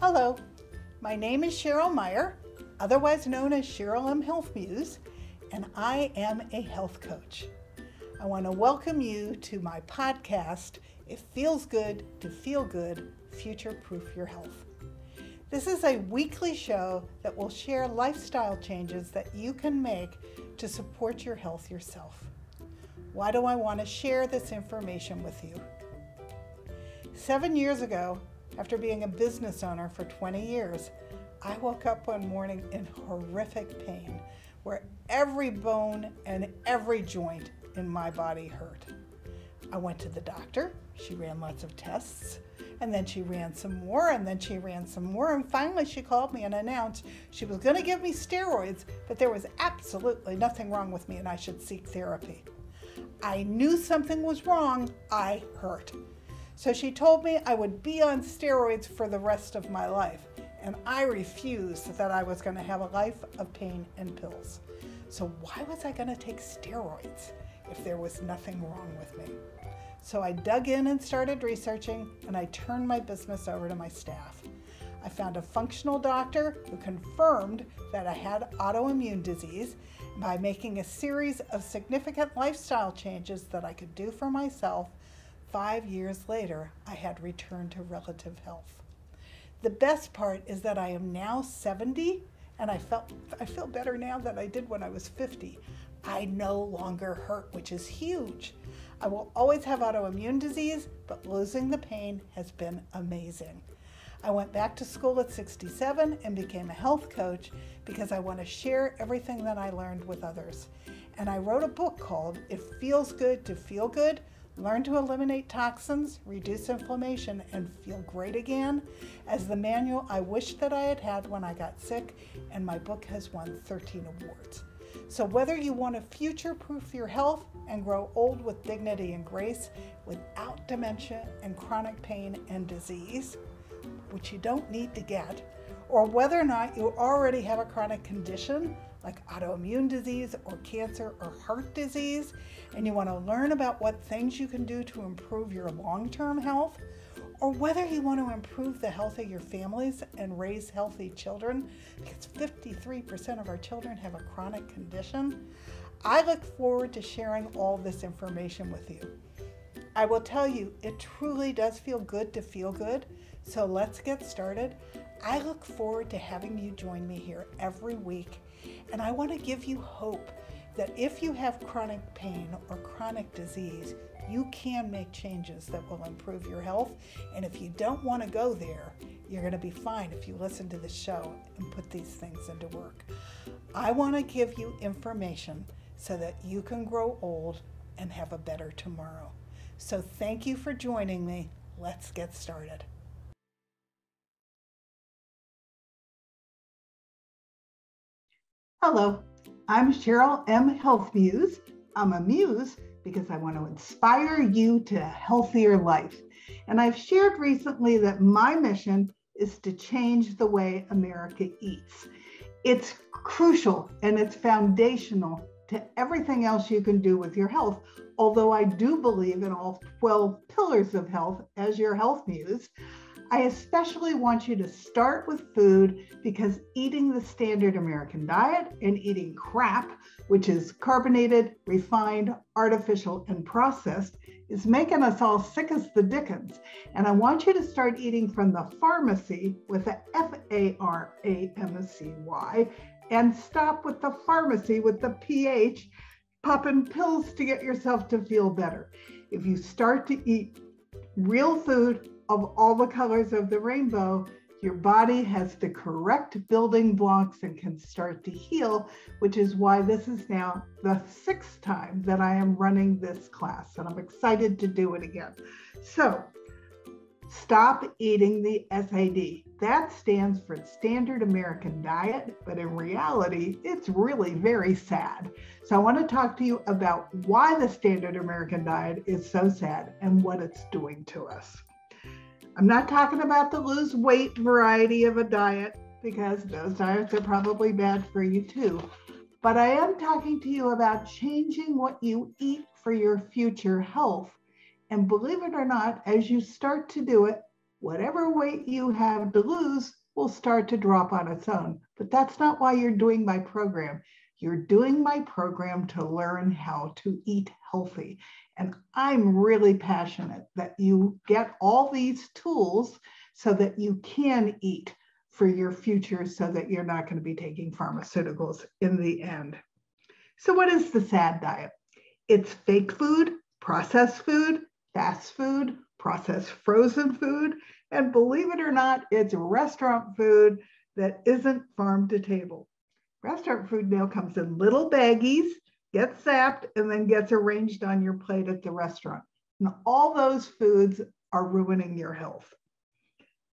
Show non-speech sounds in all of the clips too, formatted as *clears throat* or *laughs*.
Hello, my name is Cheryl Meyer, otherwise known as Cheryl M. Health Muse, and I am a health coach. I want to welcome you to my podcast, It Feels Good to Feel Good Future Proof Your Health. This is a weekly show that will share lifestyle changes that you can make to support your health yourself. Why do I want to share this information with you? Seven years ago, after being a business owner for 20 years, I woke up one morning in horrific pain where every bone and every joint in my body hurt. I went to the doctor. She ran lots of tests. And then she ran some more, and then she ran some more. And finally, she called me and announced she was going to give me steroids, but there was absolutely nothing wrong with me and I should seek therapy. I knew something was wrong. I hurt. So she told me I would be on steroids for the rest of my life, and I refused that I was going to have a life of pain and pills. So why was I going to take steroids if there was nothing wrong with me? So I dug in and started researching, and I turned my business over to my staff. I found a functional doctor who confirmed that I had autoimmune disease by making a series of significant lifestyle changes that I could do for myself Five years later, I had returned to relative health. The best part is that I am now 70 and I felt I feel better now than I did when I was 50. I no longer hurt, which is huge. I will always have autoimmune disease, but losing the pain has been amazing. I went back to school at 67 and became a health coach because I want to share everything that I learned with others. And I wrote a book called It Feels Good to Feel Good Learn to eliminate toxins, reduce inflammation, and feel great again as the manual I wish that I had had when I got sick, and my book has won 13 awards. So, whether you want to future proof your health and grow old with dignity and grace without dementia and chronic pain and disease, which you don't need to get, or whether or not you already have a chronic condition like autoimmune disease or cancer or heart disease, and you want to learn about what things you can do to improve your long term health, or whether you want to improve the health of your families and raise healthy children, because 53% of our children have a chronic condition, I look forward to sharing all this information with you. I will tell you, it truly does feel good to feel good. So let's get started. I look forward to having you join me here every week. And I want to give you hope that if you have chronic pain or chronic disease, you can make changes that will improve your health. And if you don't want to go there, you're going to be fine if you listen to the show and put these things into work. I want to give you information so that you can grow old and have a better tomorrow. So thank you for joining me. Let's get started. Hello, I'm Cheryl M. Health Muse. I'm a muse because I want to inspire you to a healthier life. And I've shared recently that my mission is to change the way America eats. It's crucial and it's foundational to everything else you can do with your health. Although I do believe in all 12 pillars of health as your health muse, I especially want you to start with food because eating the standard American diet and eating crap, which is carbonated, refined, artificial, and processed, is making us all sick as the dickens. And I want you to start eating from the pharmacy with the F A R A M C Y and stop with the pharmacy with the PH, popping pills to get yourself to feel better. If you start to eat real food, of all the colors of the rainbow, your body has the correct building blocks and can start to heal, which is why this is now the sixth time that I am running this class, and I'm excited to do it again. So, stop eating the SAD. That stands for Standard American Diet, but in reality, it's really very sad. So, I want to talk to you about why the Standard American Diet is so sad and what it's doing to us. I'm not talking about the lose weight variety of a diet because those diets are probably bad for you too. But I am talking to you about changing what you eat for your future health. And believe it or not, as you start to do it, whatever weight you have to lose will start to drop on its own. But that's not why you're doing my program. You're doing my program to learn how to eat healthy. And I'm really passionate that you get all these tools so that you can eat for your future so that you're not going to be taking pharmaceuticals in the end. So, what is the SAD diet? It's fake food, processed food, fast food, processed frozen food, and believe it or not, it's restaurant food that isn't farm to table. Restaurant food now comes in little baggies, gets zapped, and then gets arranged on your plate at the restaurant. And all those foods are ruining your health.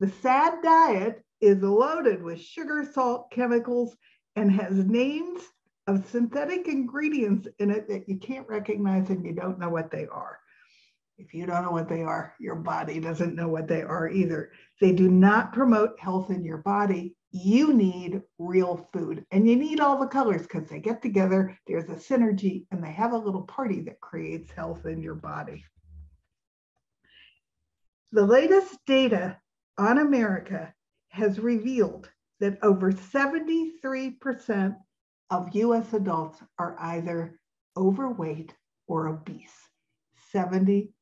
The SAD diet is loaded with sugar, salt, chemicals, and has names of synthetic ingredients in it that you can't recognize and you don't know what they are. If you don't know what they are, your body doesn't know what they are either. They do not promote health in your body. You need real food and you need all the colors because they get together, there's a synergy, and they have a little party that creates health in your body. The latest data on America has revealed that over 73% of US adults are either overweight or obese. 73%.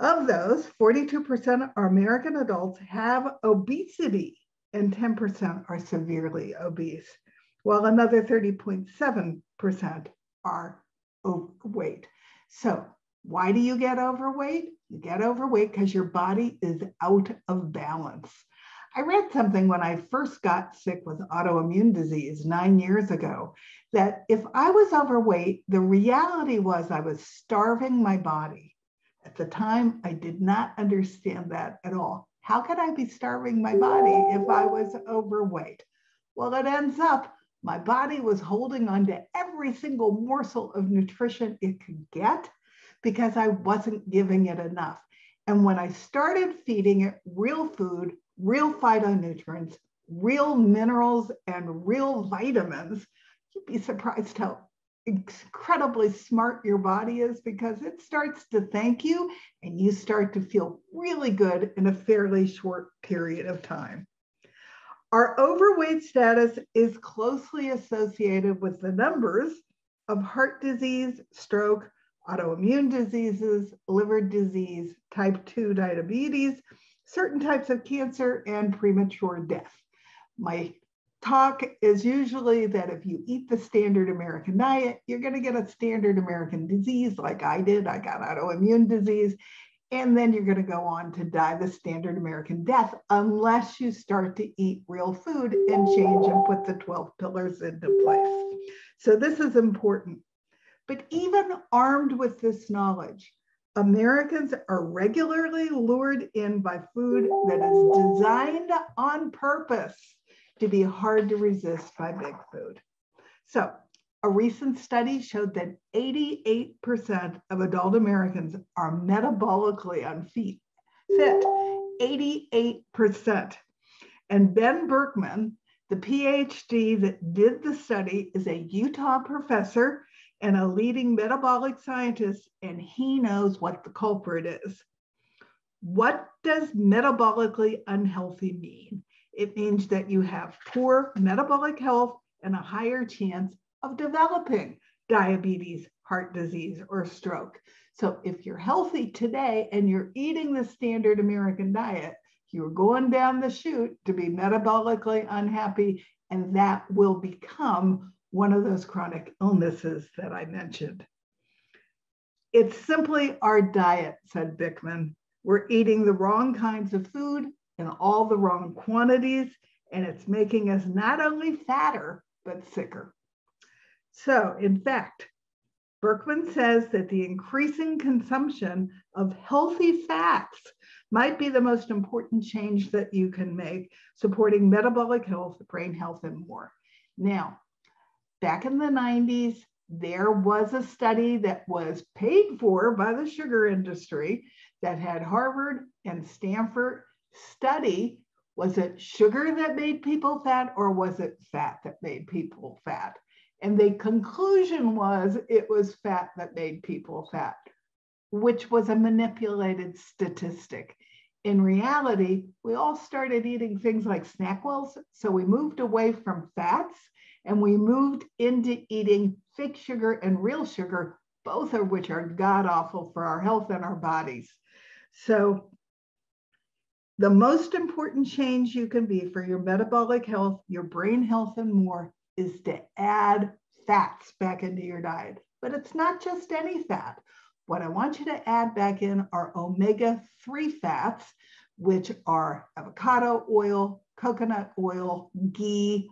Of those, 42% are American adults have obesity and 10% are severely obese, while another 30.7% are overweight. So why do you get overweight? You get overweight because your body is out of balance. I read something when I first got sick with autoimmune disease nine years ago that if I was overweight, the reality was I was starving my body. At the time, I did not understand that at all. How could I be starving my body if I was overweight? Well, it ends up my body was holding on to every single morsel of nutrition it could get because I wasn't giving it enough. And when I started feeding it real food, real phytonutrients, real minerals, and real vitamins, you'd be surprised how incredibly smart your body is because it starts to thank you and you start to feel really good in a fairly short period of time. Our overweight status is closely associated with the numbers of heart disease, stroke, autoimmune diseases, liver disease, type 2 diabetes, certain types of cancer, and premature death. My talk is usually that if you eat the standard American diet, you're going to get a standard American disease like I did. I got autoimmune disease. And then you're going to go on to die the standard American death unless you start to eat real food and change and put the 12 pillars into place. So, this is important. But even armed with this knowledge, Americans are regularly lured in by food that is designed on purpose to be hard to resist by big food. So, a recent study showed that 88% of adult Americans are metabolically unfit. 88%. And Ben Bikman, the PhD that did the study, is a Utah professor and a leading metabolic scientist, and he knows what the culprit is. What does metabolically unhealthy mean? It means that you have poor metabolic health and a higher chance of developing diabetes, heart disease, or stroke. So if you're healthy today and you're eating the standard American diet, you're going down the chute to be metabolically unhappy, and that will become one of those chronic illnesses that I mentioned. It's simply our diet, said Bikman. We're eating the wrong kinds of food in all the wrong quantities, and it's making us not only fatter, but sicker. So, in fact, Bikman says that the increasing consumption of healthy fats might be the most important change that you can make, supporting metabolic health, brain health, and more. Now, back in the 90s, there was a study that was paid for by the sugar industry that had Harvard and Stanford study. Was it sugar that made people fat or was it fat that made people fat? And the conclusion was it was fat that made people fat. which was a manipulated statistic. In reality, we all started eating things like SnackWells, so we moved away from fats and we moved into eating fake sugar and real sugar, both of which are god awful for our health and our bodies. So, the most important change you can be for your metabolic health, your brain health, and more is to add fats back into your diet. But it's not just any fat. What I want you to add back in are omega 3 fats, which are avocado oil, coconut oil, ghee,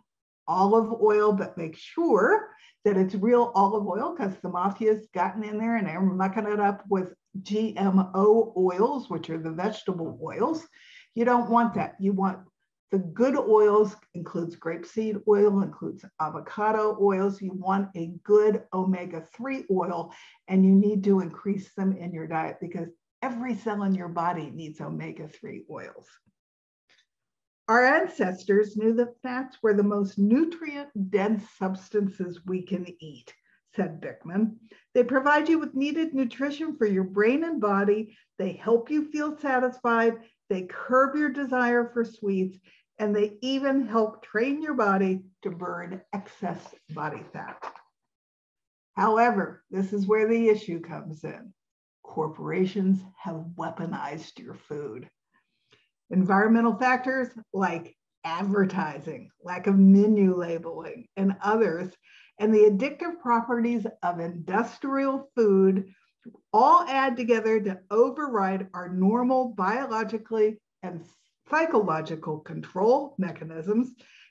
olive oil, but make sure that it's real olive oil because the mafia's gotten in there and they're mucking it up with GMO oils, which are the vegetable oils. You don't want that. You want the good oils includes grapeseed oil, includes avocado oils. You want a good omega-3 oil and you need to increase them in your diet because every cell in your body needs omega-3 oils. Our ancestors knew that fats were the most nutrient dense substances we can eat, said Bikman. They provide you with needed nutrition for your brain and body. They help you feel satisfied. They curb your desire for sweets, and they even help train your body to burn excess body fat. However, this is where the issue comes in. Corporations have weaponized your food. Environmental factors like advertising, lack of menu labeling, and others, and the addictive properties of industrial food all add together to override our normal biologically and psychological control mechanisms.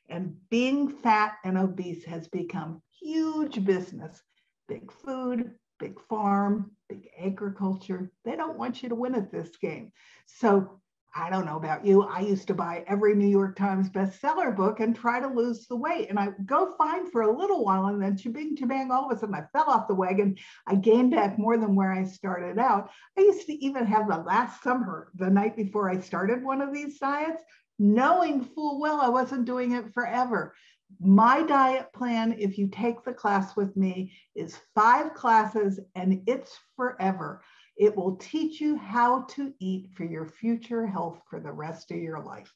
And being fat and obese has become huge business. Big food, big pharm, big agriculture. They don't want you to win at this game. So I don't know about you. I used to buy every New York Times bestseller book and try to lose the weight. And I go fine for a little while. And then bing bang, all of a sudden I fell off the wagon. I gained back more than where I started out. I used to even have the last summer, the night before I started one of these diets, knowing full well I wasn't doing it forever. My diet plan, if you take the class with me, is five classes and it's forever. It will teach you how to eat for your future health for the rest of your life.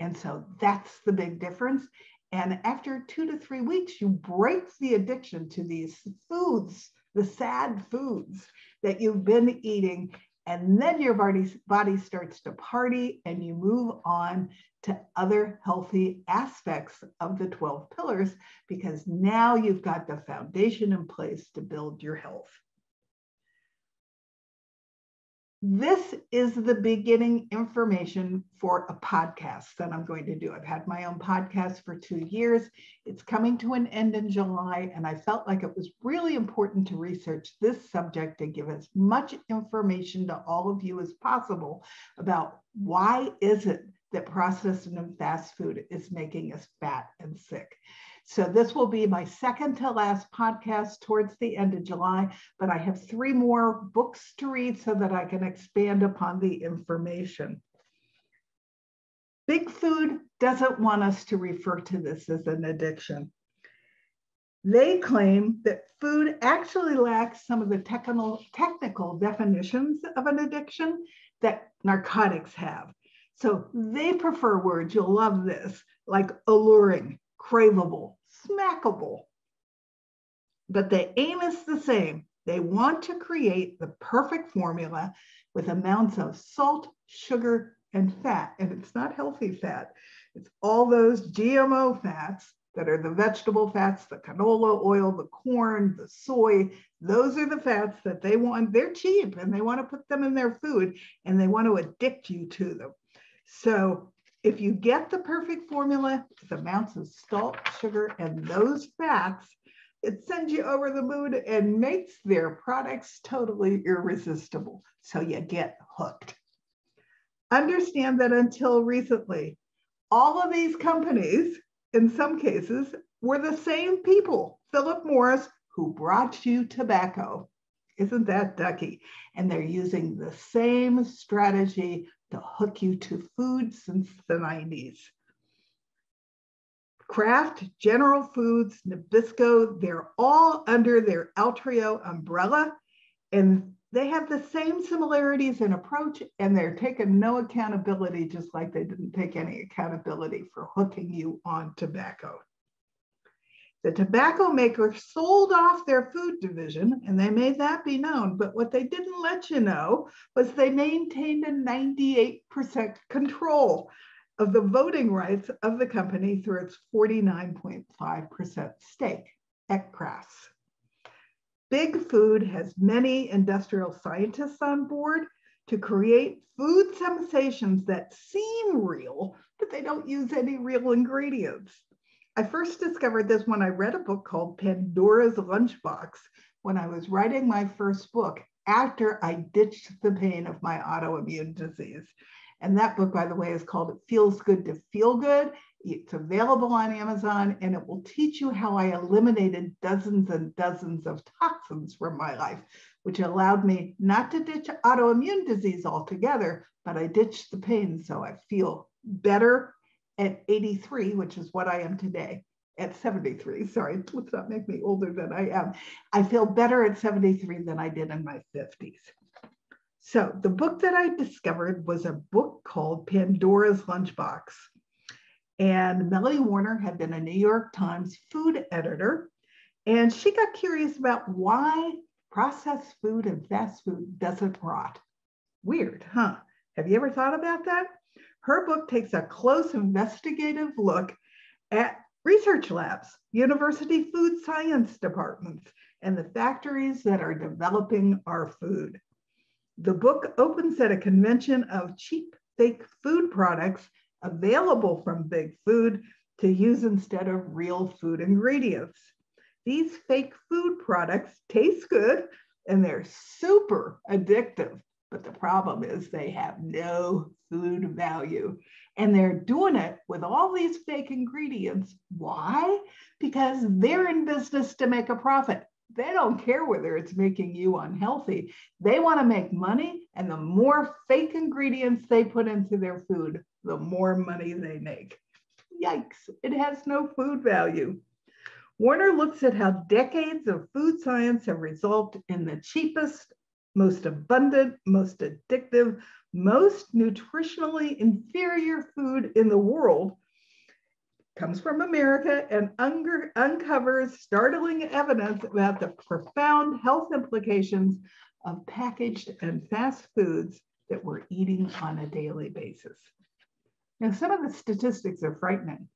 And so that's the big difference. And after two to three weeks, you break the addiction to these foods, the sad foods that you've been eating. And then your body, body starts to party and you move on to other healthy aspects of the 12 pillars because now you've got the foundation in place to build your health. This is the beginning information for a podcast that I'm going to do. I've had my own podcast for two years. It's coming to an end in July, and I felt like it was really important to research this subject and give as much information to all of you as possible about why is it that processed and fast food is making us fat and sick. So this will be my second to last podcast towards the end of July, but I have three more books to read so that I can expand upon the information. Big Food doesn't want us to refer to this as an addiction. They claim that food actually lacks some of the technical, technical definitions of an addiction that narcotics have. So they prefer words, you'll love this, like alluring, craveable, smackable. But the aim is the same. They want to create the perfect formula with amounts of salt, sugar, and fat. And it's not healthy fat, it's all those GMO fats that are the vegetable fats, the canola oil, the corn, the soy. Those are the fats that they want. They're cheap and they want to put them in their food and they want to addict you to them. So if you get the perfect formula the amounts of salt, sugar, and those fats, it sends you over the moon and makes their products totally irresistible. So you get hooked. Understand that until recently, all of these companies, in some cases, were the same people. Philip Morris, who brought you tobacco. Isn't that ducky? And they're using the same strategy to hook you to food since the 90s. Kraft, General Foods, Nabisco, they're all under their Altria umbrella. And they have the same similarities in approach and they're taking no accountability, just like they didn't take any accountability for hooking you on tobacco. The tobacco makers sold off their food division and they made that be known. But what they didn't let you know was they maintained a 98% control of the voting rights of the company through its 49.5% stake at Kraft. Big Food has many industrial scientists on board to create food sensations that seem real, but they don't use any real ingredients. I first discovered this when I read a book called Pandora's Lunchbox when I was writing my first book after I ditched the pain of my autoimmune disease. And that book, by the way, is called It Feels Good to Feel Good. It's available on Amazon and it will teach you how I eliminated dozens and dozens of toxins from my life, which allowed me not to ditch autoimmune disease altogether, but I ditched the pain so I feel better at 83, which is what I am today, at 73. *laughs* Sorry, let's not make me older than I am. I feel better at 73 than I did in my 50s. So the book that I discovered was a book called Pandora's Lunchbox. And Melanie Warner had been a New York Times food editor. And she got curious about why processed food and fast food doesn't rot. Weird, huh? Have you ever thought about that? Her book takes a close investigative look at research labs, university food science departments, and the factories that are developing our food. The book opens at a convention of cheap, fake food products available from Big Food to use instead of real food ingredients. These fake food products taste good and they're super addictive. But the problem is they have no food value. And they're doing it with all these fake ingredients. Why? Because they're in business to make a profit. They don't care whether it's making you unhealthy. They want to make money. And the more fake ingredients they put into their food, the more money they make. Yikes, it has no food value. Warner looks at how decades of food science have resulted in the cheapest most abundant, most addictive, most nutritionally inferior food in the world comes from America and un- uncovers startling evidence about the profound health implications of packaged and fast foods that we're eating on a daily basis. Now, some of the statistics are frightening.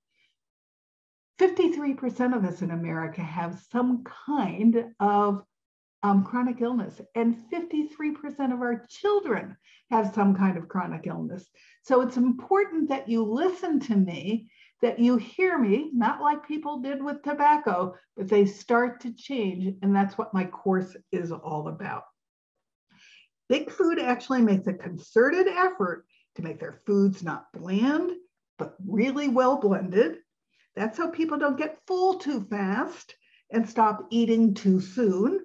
53% of us in America have some kind of um, chronic illness, and 53% of our children have some kind of chronic illness. So it's important that you listen to me, that you hear me, not like people did with tobacco, but they start to change. And that's what my course is all about. Big Food actually makes a concerted effort to make their foods not bland, but really well blended. That's how people don't get full too fast and stop eating too soon.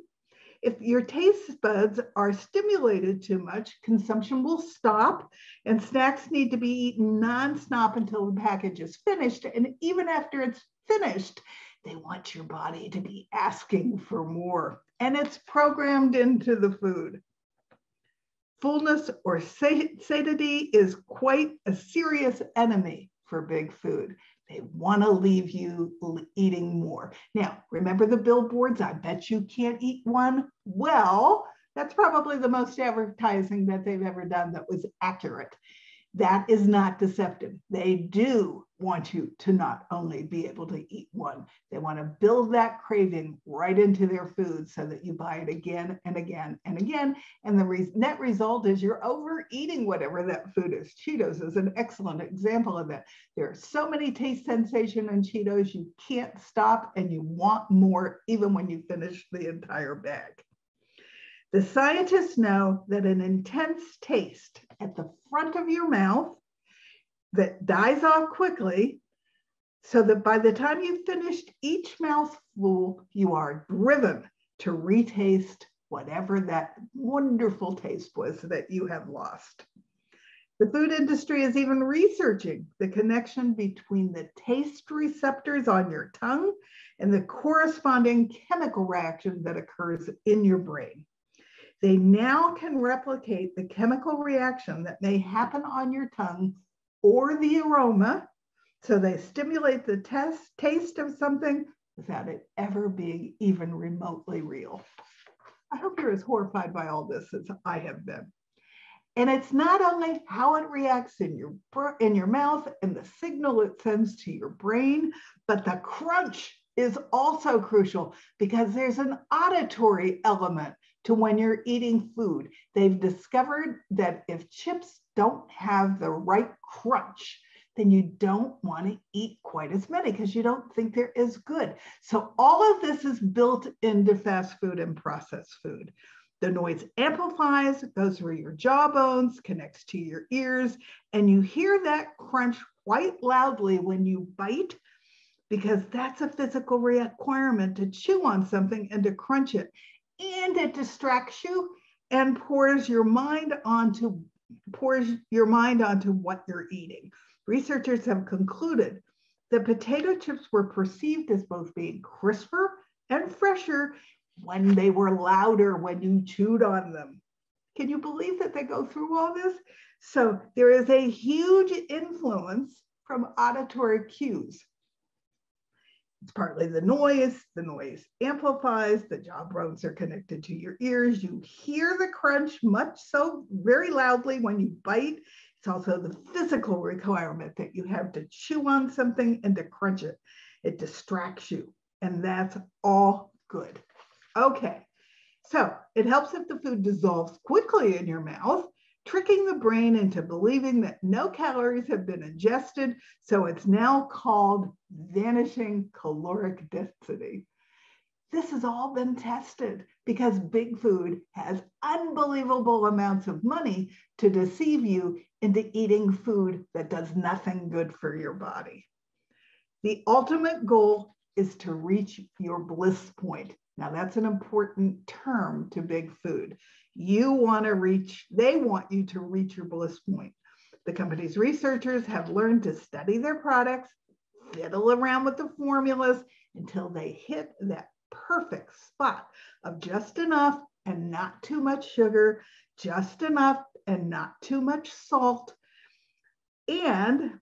If your taste buds are stimulated too much, consumption will stop and snacks need to be eaten nonstop until the package is finished. And even after it's finished, they want your body to be asking for more. And it's programmed into the food. Fullness or satiety is quite a serious enemy for big food. They want to leave you eating more. Now, remember the billboards? I bet you can't eat one. Well, that's probably the most advertising that they've ever done that was accurate. That is not deceptive. They do want you to not only be able to eat one, they want to build that craving right into their food so that you buy it again and again and again. And the re- net result is you're overeating whatever that food is. Cheetos is an excellent example of that. There are so many taste sensation in Cheetos, you can't stop and you want more even when you finish the entire bag. The scientists know that an intense taste at the front of your mouth that dies off quickly so that by the time you've finished each mouthful, you are driven to retaste whatever that wonderful taste was that you have lost. The food industry is even researching the connection between the taste receptors on your tongue and the corresponding chemical reaction that occurs in your brain. They now can replicate the chemical reaction that may happen on your tongue or the aroma. So they stimulate the test, taste of something without it ever being even remotely real. I hope you're as horrified by all this as I have been. And it's not only how it reacts in your in your mouth and the signal it sends to your brain, but the crunch is also crucial because there's an auditory element to when you're eating food. They've discovered that if chips don't have the right crunch, then you don't want to eat quite as many because you don't think they're as good. So all of this is built into fast food and processed food. The noise amplifies, goes through your jawbones, connects to your ears, and you hear that crunch quite loudly when you bite because that's a physical requirement to chew on something and to crunch it. And it distracts you and pours your mind onto pours your mind onto what you're eating. Researchers have concluded that potato chips were perceived as both being crisper and fresher when they were louder when you chewed on them. Can you believe that they go through all this? So there is a huge influence from auditory cues. It's partly the noise, the noise amplifies, the jaw bones are connected to your ears. You hear the crunch much so very loudly when you bite. It's also the physical requirement that you have to chew on something and to crunch it. It distracts you, and that's all good. Okay, so it helps if the food dissolves quickly in your mouth, tricking the brain into believing that no calories have been ingested. So it's now called vanishing caloric density. This has all been tested because big food has unbelievable amounts of money to deceive you into eating food that does nothing good for your body. The ultimate goal is to reach your bliss point, now, that's an important term to big food. You want to reach, they want you to reach your bliss point. The company's researchers have learned to study their products, fiddle around with the formulas until they hit that perfect spot of just enough and not too much sugar, just enough and not too much salt. And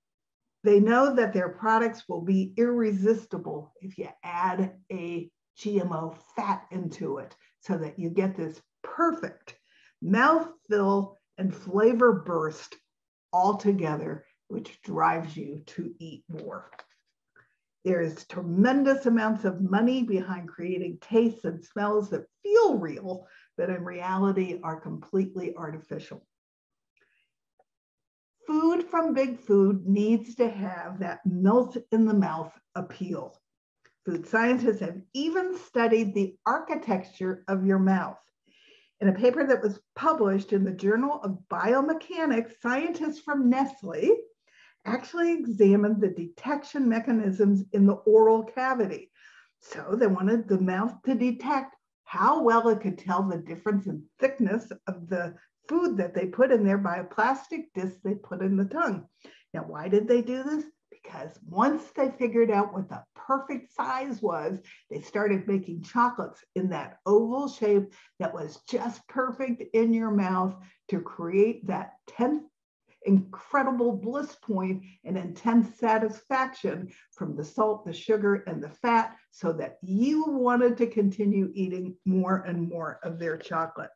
they know that their products will be irresistible if you add a GMO fat into it so that you get this perfect mouthfeel and flavor burst all together, which drives you to eat more. There's tremendous amounts of money behind creating tastes and smells that feel real, but in reality are completely artificial. Food from Big Food needs to have that melt in the mouth appeal. Food scientists have even studied the architecture of your mouth. In a paper that was published in the Journal of Biomechanics, scientists from Nestle actually examined the detection mechanisms in the oral cavity. So they wanted the mouth to detect how well it could tell the difference in thickness of the food that they put in there by a plastic disc they put in the tongue. Now, why did they do this? Because once they figured out what the perfect size was, they started making chocolates in that oval shape that was just perfect in your mouth to create that 10th incredible bliss point and intense satisfaction from the salt, the sugar, and the fat, so that you wanted to continue eating more and more of their chocolate.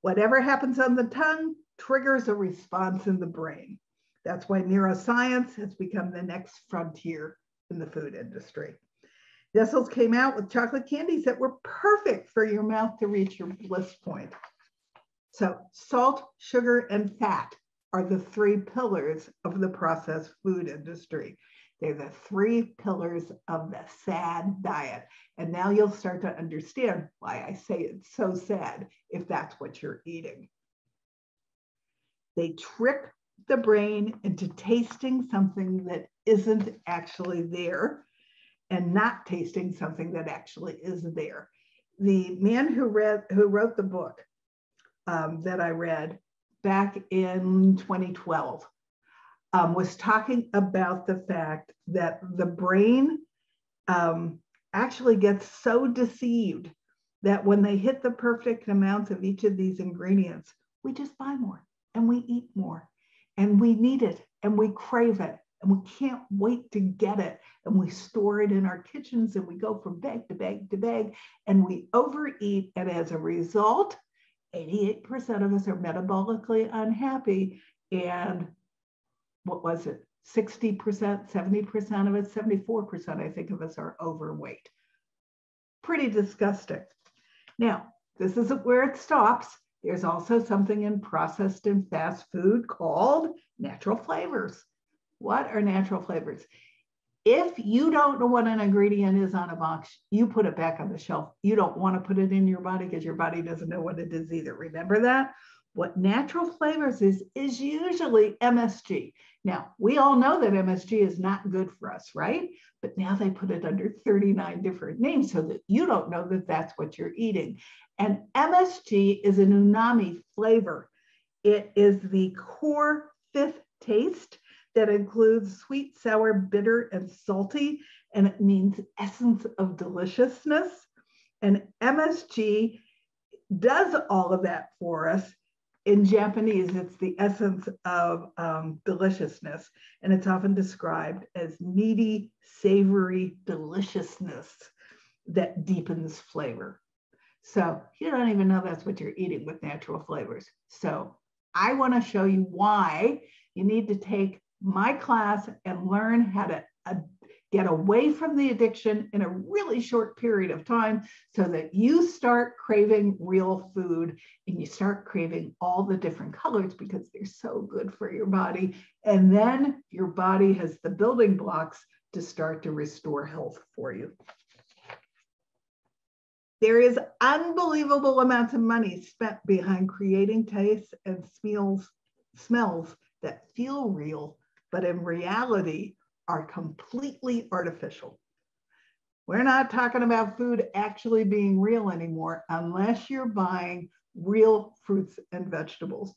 Whatever happens on the tongue triggers a response in the brain. That's why neuroscience has become the next frontier in the food industry. Nestle's came out with chocolate candies that were perfect for your mouth to reach your bliss point. So salt, sugar, and fat are the three pillars of the processed food industry. They're the three pillars of the sad diet. And now you'll start to understand why I say it's so sad if that's what you're eating. They trick the brain into tasting something that isn't actually there and not tasting something that actually is there. The man who read who wrote the book um, that I read back in 2012 um, was talking about the fact that the brain um, actually gets so deceived that when they hit the perfect amounts of each of these ingredients, we just buy more and we eat more and we need it and we crave it and we can't wait to get it. And we store it in our kitchens and we go from bag to bag to bag and we overeat and as a result 88% of us are metabolically unhappy. And what was it? 60% 70% of us 74% i think of us are overweight. Pretty disgusting. Now this isn't where it stops there's also something in processed and fast food called natural flavors what are natural flavors? If you don't know what an ingredient is on a box, you put it back on the shelf. You don't want to put it in your body because your body doesn't know what it is either. Remember that? What natural flavors is, is usually MSG. Now, we all know that MSG is not good for us, right? But now they put it under 39 different names so that you don't know that that's what you're eating. And MSG is an umami flavor. It is the core fifth taste that includes sweet, sour, bitter, and salty, and it means essence of deliciousness. And MSG does all of that for us. In Japanese, it's the essence of um, deliciousness, and it's often described as meaty, savory deliciousness that deepens flavor. So you don't even know that's what you're eating with natural flavors. So I want to show you why you need to take my class and learn how to get away from the addiction in a really short period of time so that you start craving real food and you start craving all the different colors because they're so good for your body. And then your body has the building blocks to start to restore health for you. There is unbelievable amounts of money spent behind creating tastes and smells, smells that feel real but in reality are completely artificial. We're not talking about food actually being real anymore unless you're buying real fruits and vegetables.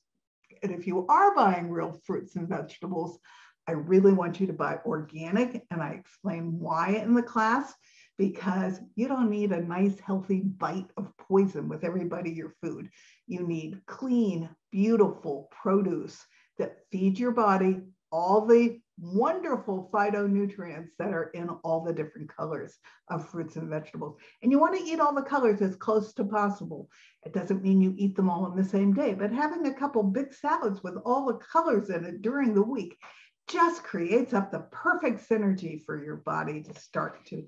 And if you are buying real fruits and vegetables, I really want you to buy organic. And I explain why in the class because you don't need a nice, healthy bite of poison with everybody your food. You need clean, beautiful produce that feed your body all the wonderful phytonutrients that are in all the different colors of fruits and vegetables. And you want to eat all the colors as close to possible. It doesn't mean you eat them all in the same day, but having a couple big salads with all the colors in it during the week just creates up the perfect synergy for your body to start to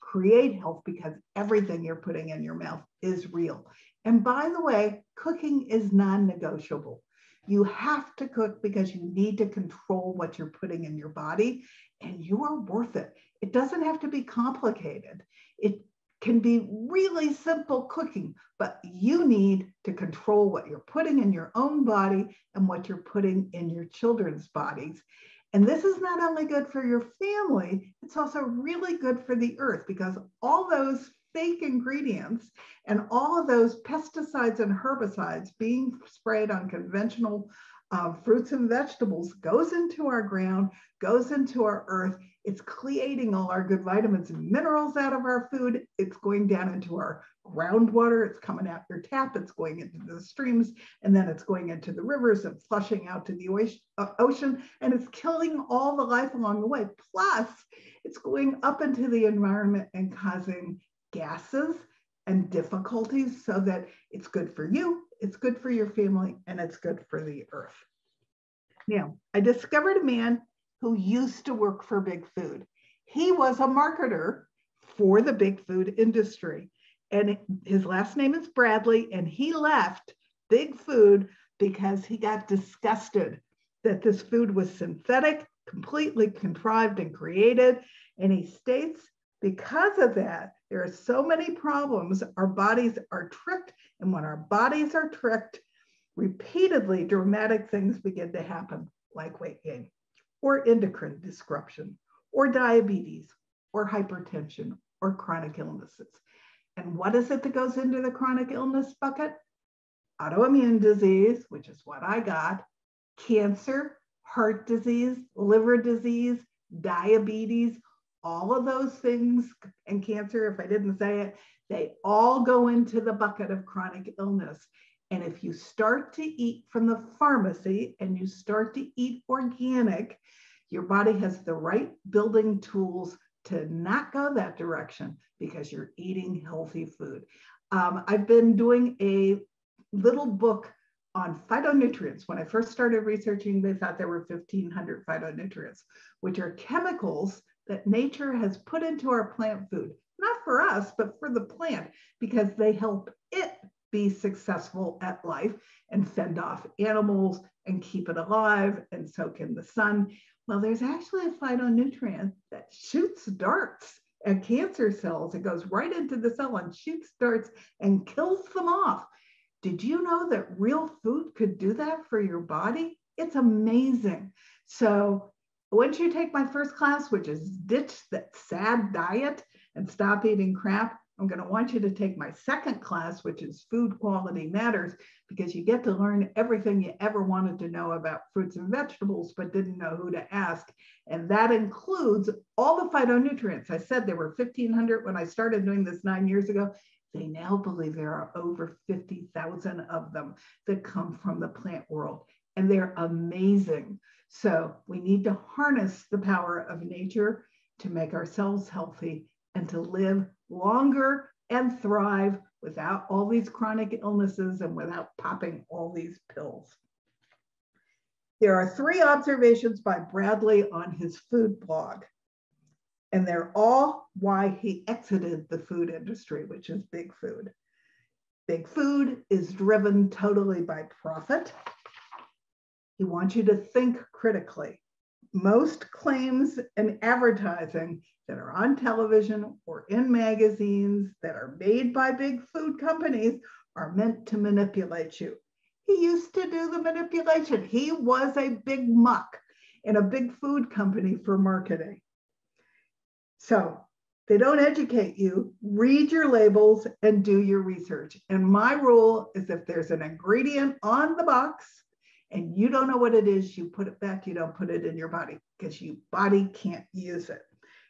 create health because everything you're putting in your mouth is real. And by the way, cooking is non negotiable. You have to cook because you need to control what you're putting in your body, and you are worth it. It doesn't have to be complicated. It can be really simple cooking, but you need to control what you're putting in your own body and what you're putting in your children's bodies. And this is not only good for your family, it's also really good for the earth because all those fake ingredients and all of those pesticides and herbicides being sprayed on conventional uh, fruits and vegetables goes into our ground, goes into our earth. It's creating all our good vitamins and minerals out of our food. It's going down into our groundwater. It's coming out your tap. It's going into the streams, and then it's going into the rivers and flushing out to the uh, ocean. And it's killing all the life along the way. Plus, it's going up into the environment and causing gases and difficulties so that it's good for you, it's good for your family, and it's good for the earth. Now, I discovered a man who used to work for Big Food. He was a marketer for the big food industry. And his last name is Bradley, and he left Big Food because he got disgusted that this food was synthetic, completely contrived and created. And he states because of that, there are so many problems. Our bodies are tricked. And when our bodies are tricked, repeatedly dramatic things begin to happen, like weight gain, or endocrine disruption, or diabetes, or hypertension, or chronic illnesses. And what is it that goes into the chronic illness bucket? Autoimmune disease, which is what I got, cancer, heart disease, liver disease, diabetes, all of those things and cancer, if I didn't say it, they all go into the bucket of chronic illness. And if you start to eat from the pharmacy and you start to eat organic, your body has the right building tools to not go that direction because you're eating healthy food. Um, I've been doing a little book on phytonutrients. When I first started researching, they thought there were 1,500 phytonutrients, which are chemicals that nature has put into our plant food, not for us, but for the plant, because they help it be successful at life and fend off animals and keep it alive and soak in the sun. Well, there's actually a phytonutrient that shoots darts at cancer cells. It goes right into the cell and shoots darts and kills them off. Did you know that real food could do that for your body? It's amazing. So, once you take my first class, which is ditch that sad diet and stop eating crap, I'm going to want you to take my second class, which is Food Quality Matters, because you get to learn everything you ever wanted to know about fruits and vegetables, but didn't know who to ask. And that includes all the phytonutrients. I said there were 1,500 when I started doing this nine years ago. They now believe there are over 50,000 of them that come from the plant world, and they're amazing. So we need to harness the power of nature to make ourselves healthy and to live longer and thrive without all these chronic illnesses and without popping all these pills. There are three observations by Bradley on his food blog, and they're all why he exited the food industry, which is big food. Big food is driven totally by profit. He wants you to think critically. Most claims and advertising that are on television or in magazines that are made by big food companies are meant to manipulate you. He used to do the manipulation. He was a big muck in a big food company for marketing. So they don't educate you, read your labels and do your research. And my rule is if there's an ingredient on the box and you don't know what it is, you put it back, you don't put it in your body because your body can't use it.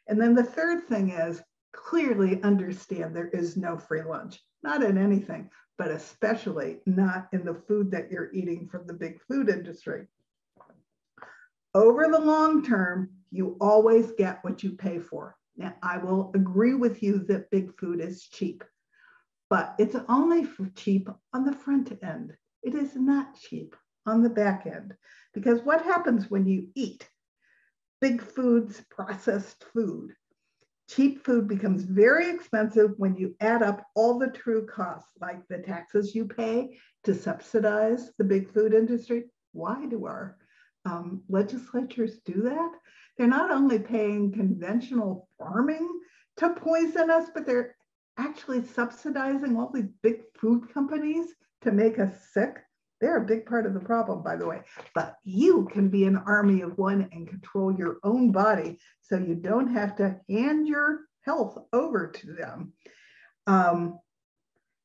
And then the third thing is clearly understand there is no free lunch, not in anything, but especially not in the food that you're eating from the big food industry. Over the long term, you always get what you pay for. Now, I will agree with you that big food is cheap, but it's only cheap on the front end. It is not cheap on the back end because what happens when you eat? big foods, processed food. Cheap food becomes very expensive when you add up all the true costs, like the taxes you pay to subsidize the big food industry. Why do our um, legislatures do that? They're not only paying conventional farming to poison us, but they're actually subsidizing all these big food companies to make us sick. They're a big part of the problem, by the way. But you can be an army of one and control your own body so you don't have to hand your health over to them. Um,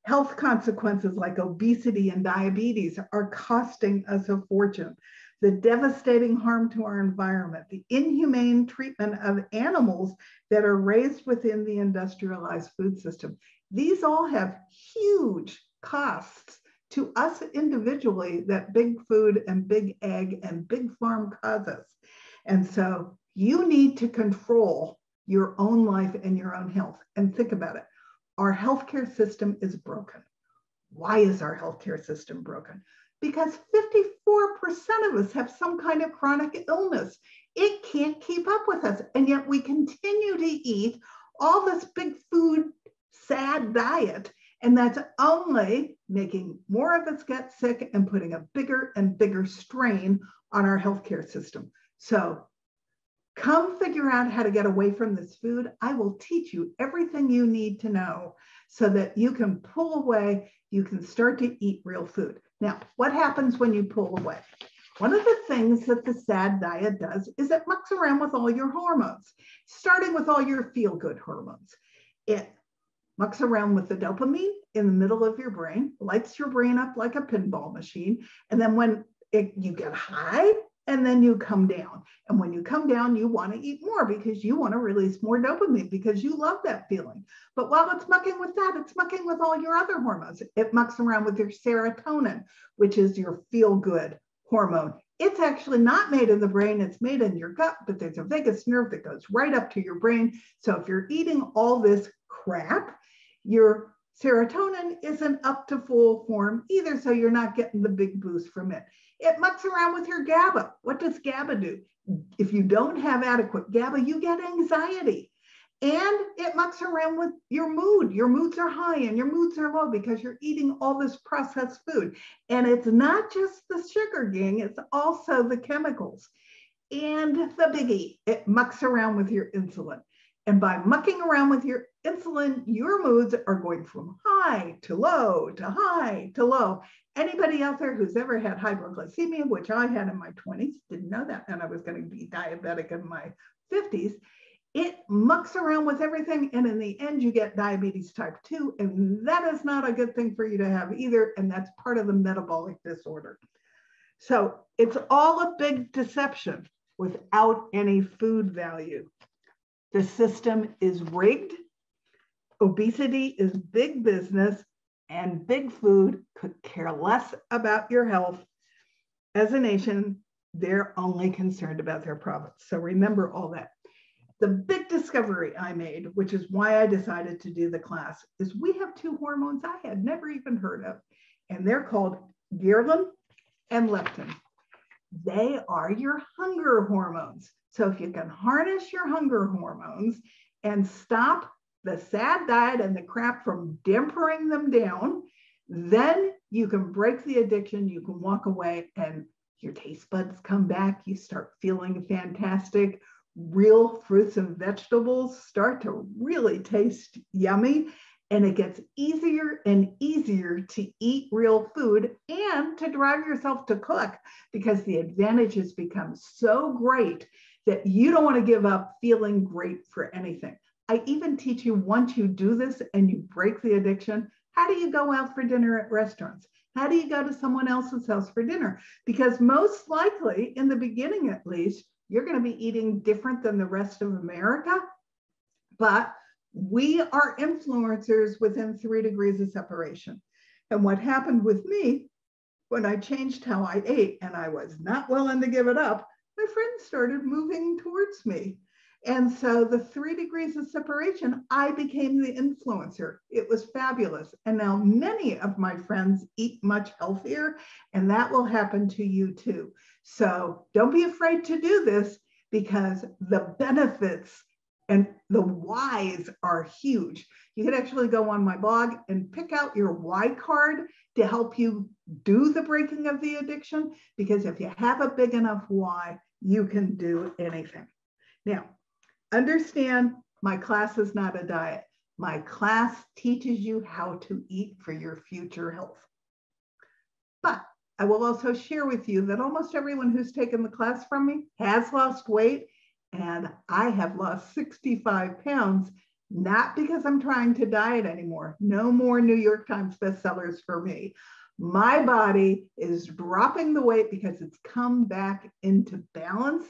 health consequences like obesity and diabetes are costing us a fortune. The devastating harm to our environment, the inhumane treatment of animals that are raised within the industrialized food system. These all have huge costs to us individually that big food and big Ag and big pharm causes. And so you need to control your own life and your own health. And think about it our healthcare system is broken. Why is our healthcare system broken? Because 54% of us have some kind of chronic illness. It can't keep up with us. And yet we continue to eat all this big food, sad diet and that's only making more of us get sick and putting a bigger and bigger strain on our healthcare system. So come figure out how to get away from this food. I will teach you everything you need to know so that you can pull away, you can start to eat real food. Now, what happens when you pull away? One of the things that the SAD diet does is it mucks around with all your hormones, starting with all your feel good hormones. It mucks around with the dopamine in the middle of your brain, lights your brain up like a pinball machine. And then when it, you get high, and then you come down. And when you come down, you want to eat more because you want to release more dopamine because you love that feeling. But while it's mucking with that, it's mucking with all your other hormones. It mucks around with your serotonin, which is your feel good hormone. It's actually not made in the brain, it's made in your gut, but there's a vagus nerve that goes right up to your brain. So if you're eating all this crap, your serotonin isn't up to full form either. So you're not getting the big boost from it. It mucks around with your GABA. What does GABA do? If you don't have adequate GABA, you get anxiety. And it mucks around with your mood. Your moods are high and your moods are low because you're eating all this processed food. And it's not just the sugar gang, it's also the chemicals. And the biggie, it mucks around with your insulin. And by mucking around with your insulin, your moods are going from high to low to high to low. Anybody out there who's ever had hypoglycemia, which I had in my 20s, didn't know that, and I was going to be diabetic in my 50s, it mucks around with everything. And in the end, you get diabetes type 2. And that is not a good thing for you to have either. And that's part of the metabolic disorder. So it's all a big deception without any food value. The system is rigged. Obesity is big business, and big food could care less about your health. As a nation, they're only concerned about their profits. So remember all that. The big discovery I made, which is why I decided to do the class, is we have two hormones I had never even heard of, and they're called ghrelin and leptin. They are your hunger hormones. So if you can harness your hunger hormones and stop the sad diet and the crap from dampering them down, then you can break the addiction, you can walk away and your taste buds come back, you start feeling fantastic real fruits and vegetables start to really taste yummy. And it gets easier and easier to eat real food and to drive yourself to cook because the advantages become so great that you don't want to give up feeling great for anything. I even teach you once you do this and you break the addiction, how do you go out for dinner at restaurants? How do you go to someone else's house for dinner? Because most likely, in the beginning at least, you're going to be eating different than the rest of America, but we are influencers within three degrees of separation. And what happened with me when I changed how I ate and I was not willing to give it up, my friends started moving towards me. And so the three degrees of separation, I became the influencer. It was fabulous. And now many of my friends eat much healthier, and that will happen to you too. So don't be afraid to do this because the benefits and the whys are huge. You can actually go on my blog and pick out your why card to help you do the breaking of the addiction. Because if you have a big enough why, you can do anything. Now, Understand my class is not a diet. My class teaches you how to eat for your future health. But I will also share with you that almost everyone who's taken the class from me has lost weight, and I have lost 65 pounds, not because I'm trying to diet anymore. No more New York Times bestsellers for me. My body is dropping the weight because it's come back into balance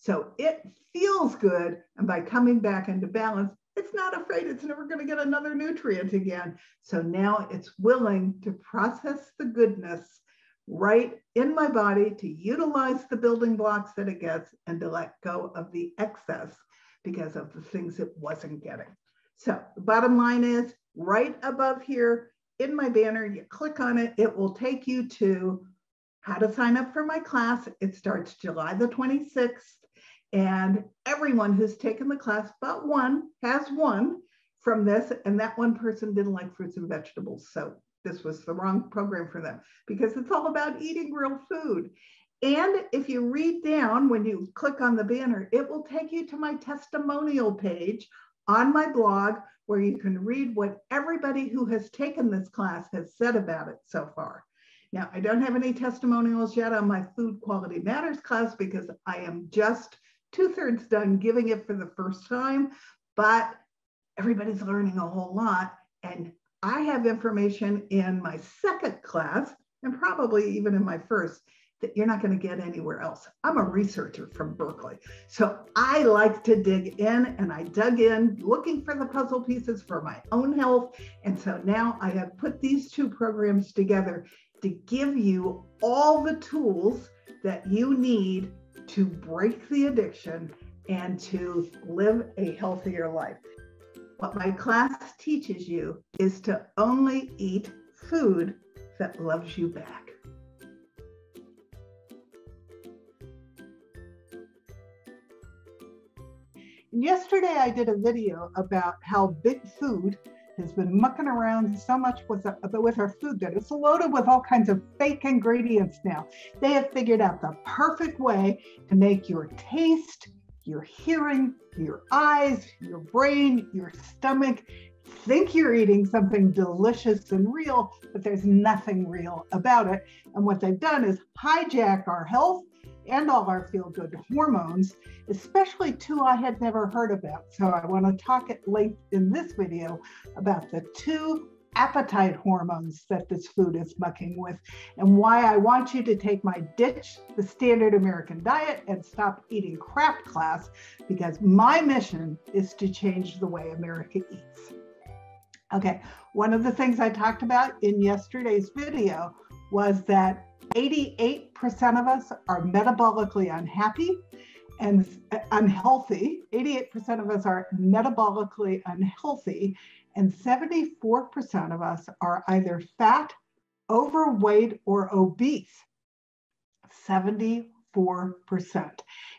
so it feels good. And by coming back into balance, it's not afraid it's never going to get another nutrient again. So now it's willing to process the goodness right in my body to utilize the building blocks that it gets and to let go of the excess because of the things it wasn't getting. So the bottom line is right above here in my banner, you click on it, it will take you to how to sign up for my class. It starts July the 26th. And everyone who's taken the class, but one has won from this, and that one person didn't like fruits and vegetables. So this was the wrong program for them because it's all about eating real food. And if you read down when you click on the banner, it will take you to my testimonial page on my blog where you can read what everybody who has taken this class has said about it so far. Now, I don't have any testimonials yet on my Food Quality Matters class because I am just two thirds done giving it for the first time, but everybody's learning a whole lot. And I have information in my second class and probably even in my first that you're not going to get anywhere else. I'm a researcher from Berkeley. So I like to dig in and I dug in looking for the puzzle pieces for my own health. And so now I have put these two programs together to give you all the tools that you need to break the addiction and to live a healthier life. What my class teaches you is to only eat food that loves you back. Yesterday, I did a video about how big food has been mucking around so much with, with our food that it's loaded with all kinds of fake ingredients now. They have figured out the perfect way to make your taste, your hearing, your eyes, your brain, your stomach think you're eating something delicious and real, but there's nothing real about it. And what they've done is hijack our health and all our feel good hormones, especially two I had never heard about. So I want to talk at length in this video about the two appetite hormones that this food is mucking with and why I want you to take my ditch the standard American diet and stop eating crap class because my mission is to change the way America eats. Okay, one of the things I talked about in yesterday's video was that 88% of us are metabolically unhappy and uh, unhealthy. 88% of us are metabolically unhealthy, and 74% of us are either fat, overweight, or obese. 74%.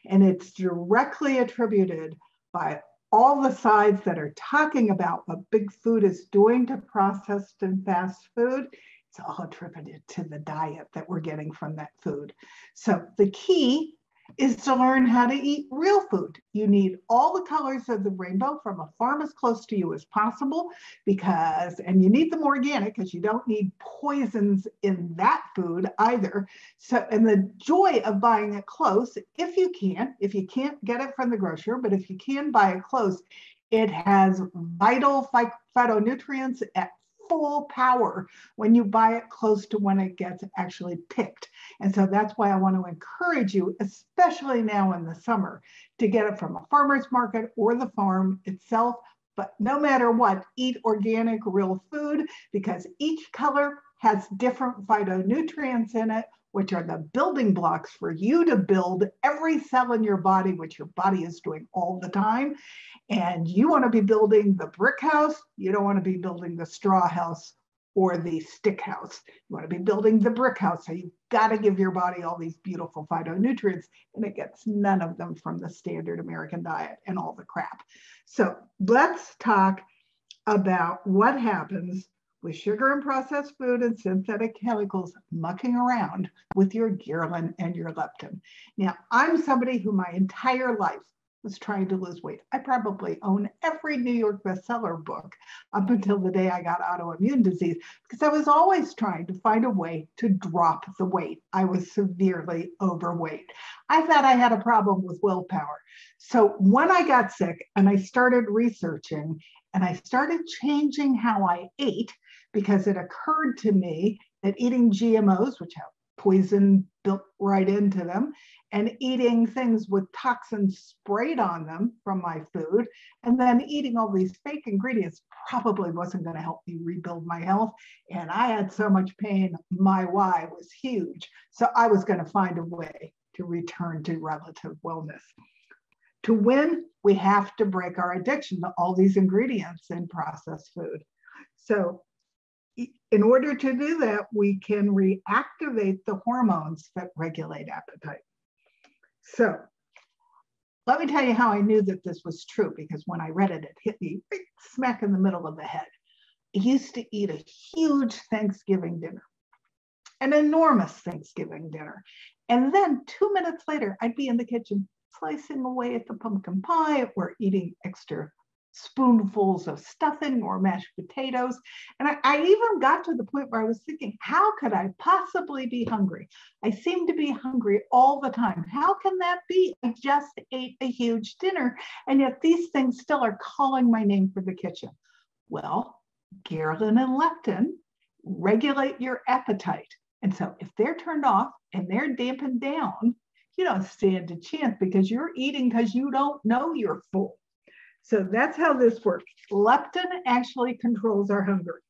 And it's directly attributed by all the sides that are talking about what big food is doing to processed and fast food it's all *laughs* attributed to the diet that we're getting from that food. So the key is to learn how to eat real food. You need all the colors of the rainbow from a farm as close to you as possible because, and you need them organic because you don't need poisons in that food either. So, and the joy of buying it close, if you can, if you can't get it from the grocer, but if you can buy it close, it has vital phytonutrients at full power when you buy it close to when it gets actually picked. And so that's why I want to encourage you, especially now in the summer, to get it from a farmer's market or the farm itself. But no matter what, eat organic, real food because each color has different phytonutrients in it, which are the building blocks for you to build every cell in your body, which your body is doing all the time. And you want to be building the brick house, you don't want to be building the straw house or the stick house. You want to be building the brick house. So you've got to give your body all these beautiful phytonutrients, and it gets none of them from the standard American diet and all the crap. So let's talk about what happens with sugar and processed food and synthetic chemicals mucking around with your ghrelin and your leptin. Now, I'm somebody who my entire life was trying to lose weight. I probably own every New York bestseller book up until the day I got autoimmune disease because I was always trying to find a way to drop the weight. I was severely overweight. I thought I had a problem with willpower. So when I got sick and I started researching and I started changing how I ate because it occurred to me that eating GMOs, which have poison built right into them, and eating things with toxins sprayed on them from my food, and then eating all these fake ingredients probably wasn't going to help me rebuild my health. And I had so much pain, my why was huge. So I was going to find a way to return to relative wellness. To win, we have to break our addiction to all these ingredients in processed food. So in order to do that, we can reactivate the hormones that regulate appetite. So let me tell you how I knew that this was true because when I read it, it hit me right smack in the middle of the head. I used to eat a huge Thanksgiving dinner, an enormous Thanksgiving dinner. And then two minutes later, I'd be in the kitchen slicing away at the pumpkin pie or eating extra spoonfuls of stuffing or mashed potatoes. And I, I, even got to the point where I was thinking, how could I possibly be hungry? I seem to be hungry all the time. How can that be? I just ate a huge dinner, and yet these things still are calling my name for the kitchen. Well, ghrelin and leptin regulate your appetite. And so if they're turned off and they're dampened down, you don't stand a chance because you're eating because you don't know you're full. So that's how this works. Leptin actually controls our hunger.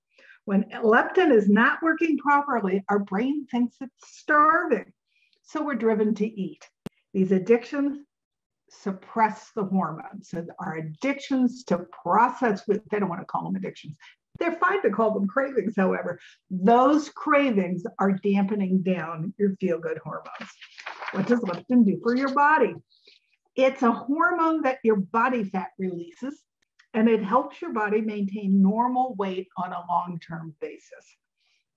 When leptin is not working properly, our brain thinks it's starving. So we're driven to eat. These addictions suppress the hormones. So our addictions to process food, they don't want to call them addictions. They're fine to call them cravings, however. Those cravings are dampening down your feel good hormones. What does leptin do for your body? It's a hormone that your body fat releases, and it helps your body maintain normal weight on a long term basis.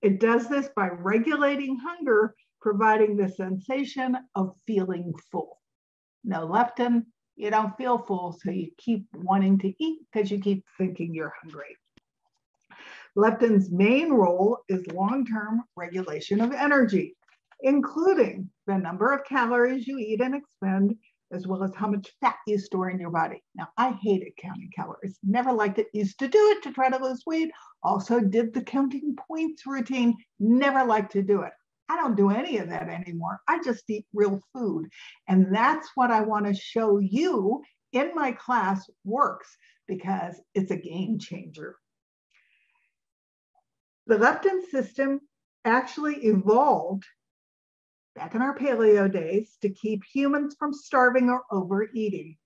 It does this by regulating hunger, providing the sensation of feeling full. No leptin, you don't feel full, so you keep wanting to eat because you keep thinking you're hungry. Leptin's main role is long term regulation of energy, including the number of calories you eat and expend, as well as how much fat you store in your body. Now, I hated counting calories, never liked it, used to do it to try to lose weight, also did the counting points routine, never liked to do it. I don't do any of that anymore. I just eat real food. And that's what I want to show you in my class works because it's a game changer. The leptin system actually evolved back in our paleo days to keep humans from starving or overeating,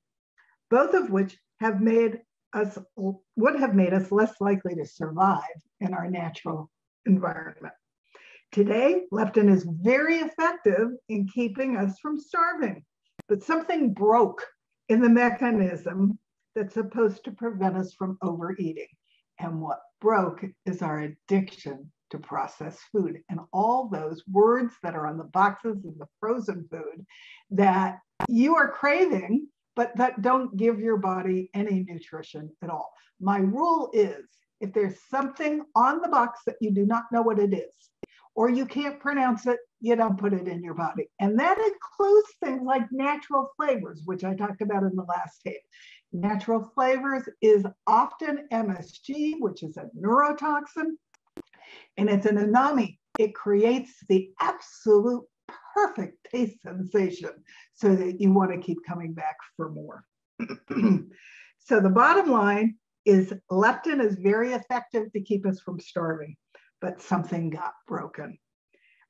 both of which have made us would have made us less likely to survive in our natural environment. Today, leptin is very effective in keeping us from starving, but something broke in the mechanism that's supposed to prevent us from overeating. And what broke is our addiction to processed food and all those words that are on the boxes of the frozen food that you are craving, but that don't give your body any nutrition at all. My rule is if there's something on the box that you do not know what it is, or you can't pronounce it, you don't put it in your body. And that includes things like natural flavors, which I talked about in the last tape. Natural flavors is often MSG, which is a neurotoxin, and it's an umami. It creates the absolute perfect taste sensation so that you want to keep coming back for more. *clears throat* so the bottom line is leptin is very effective to keep us from starving, but something got broken.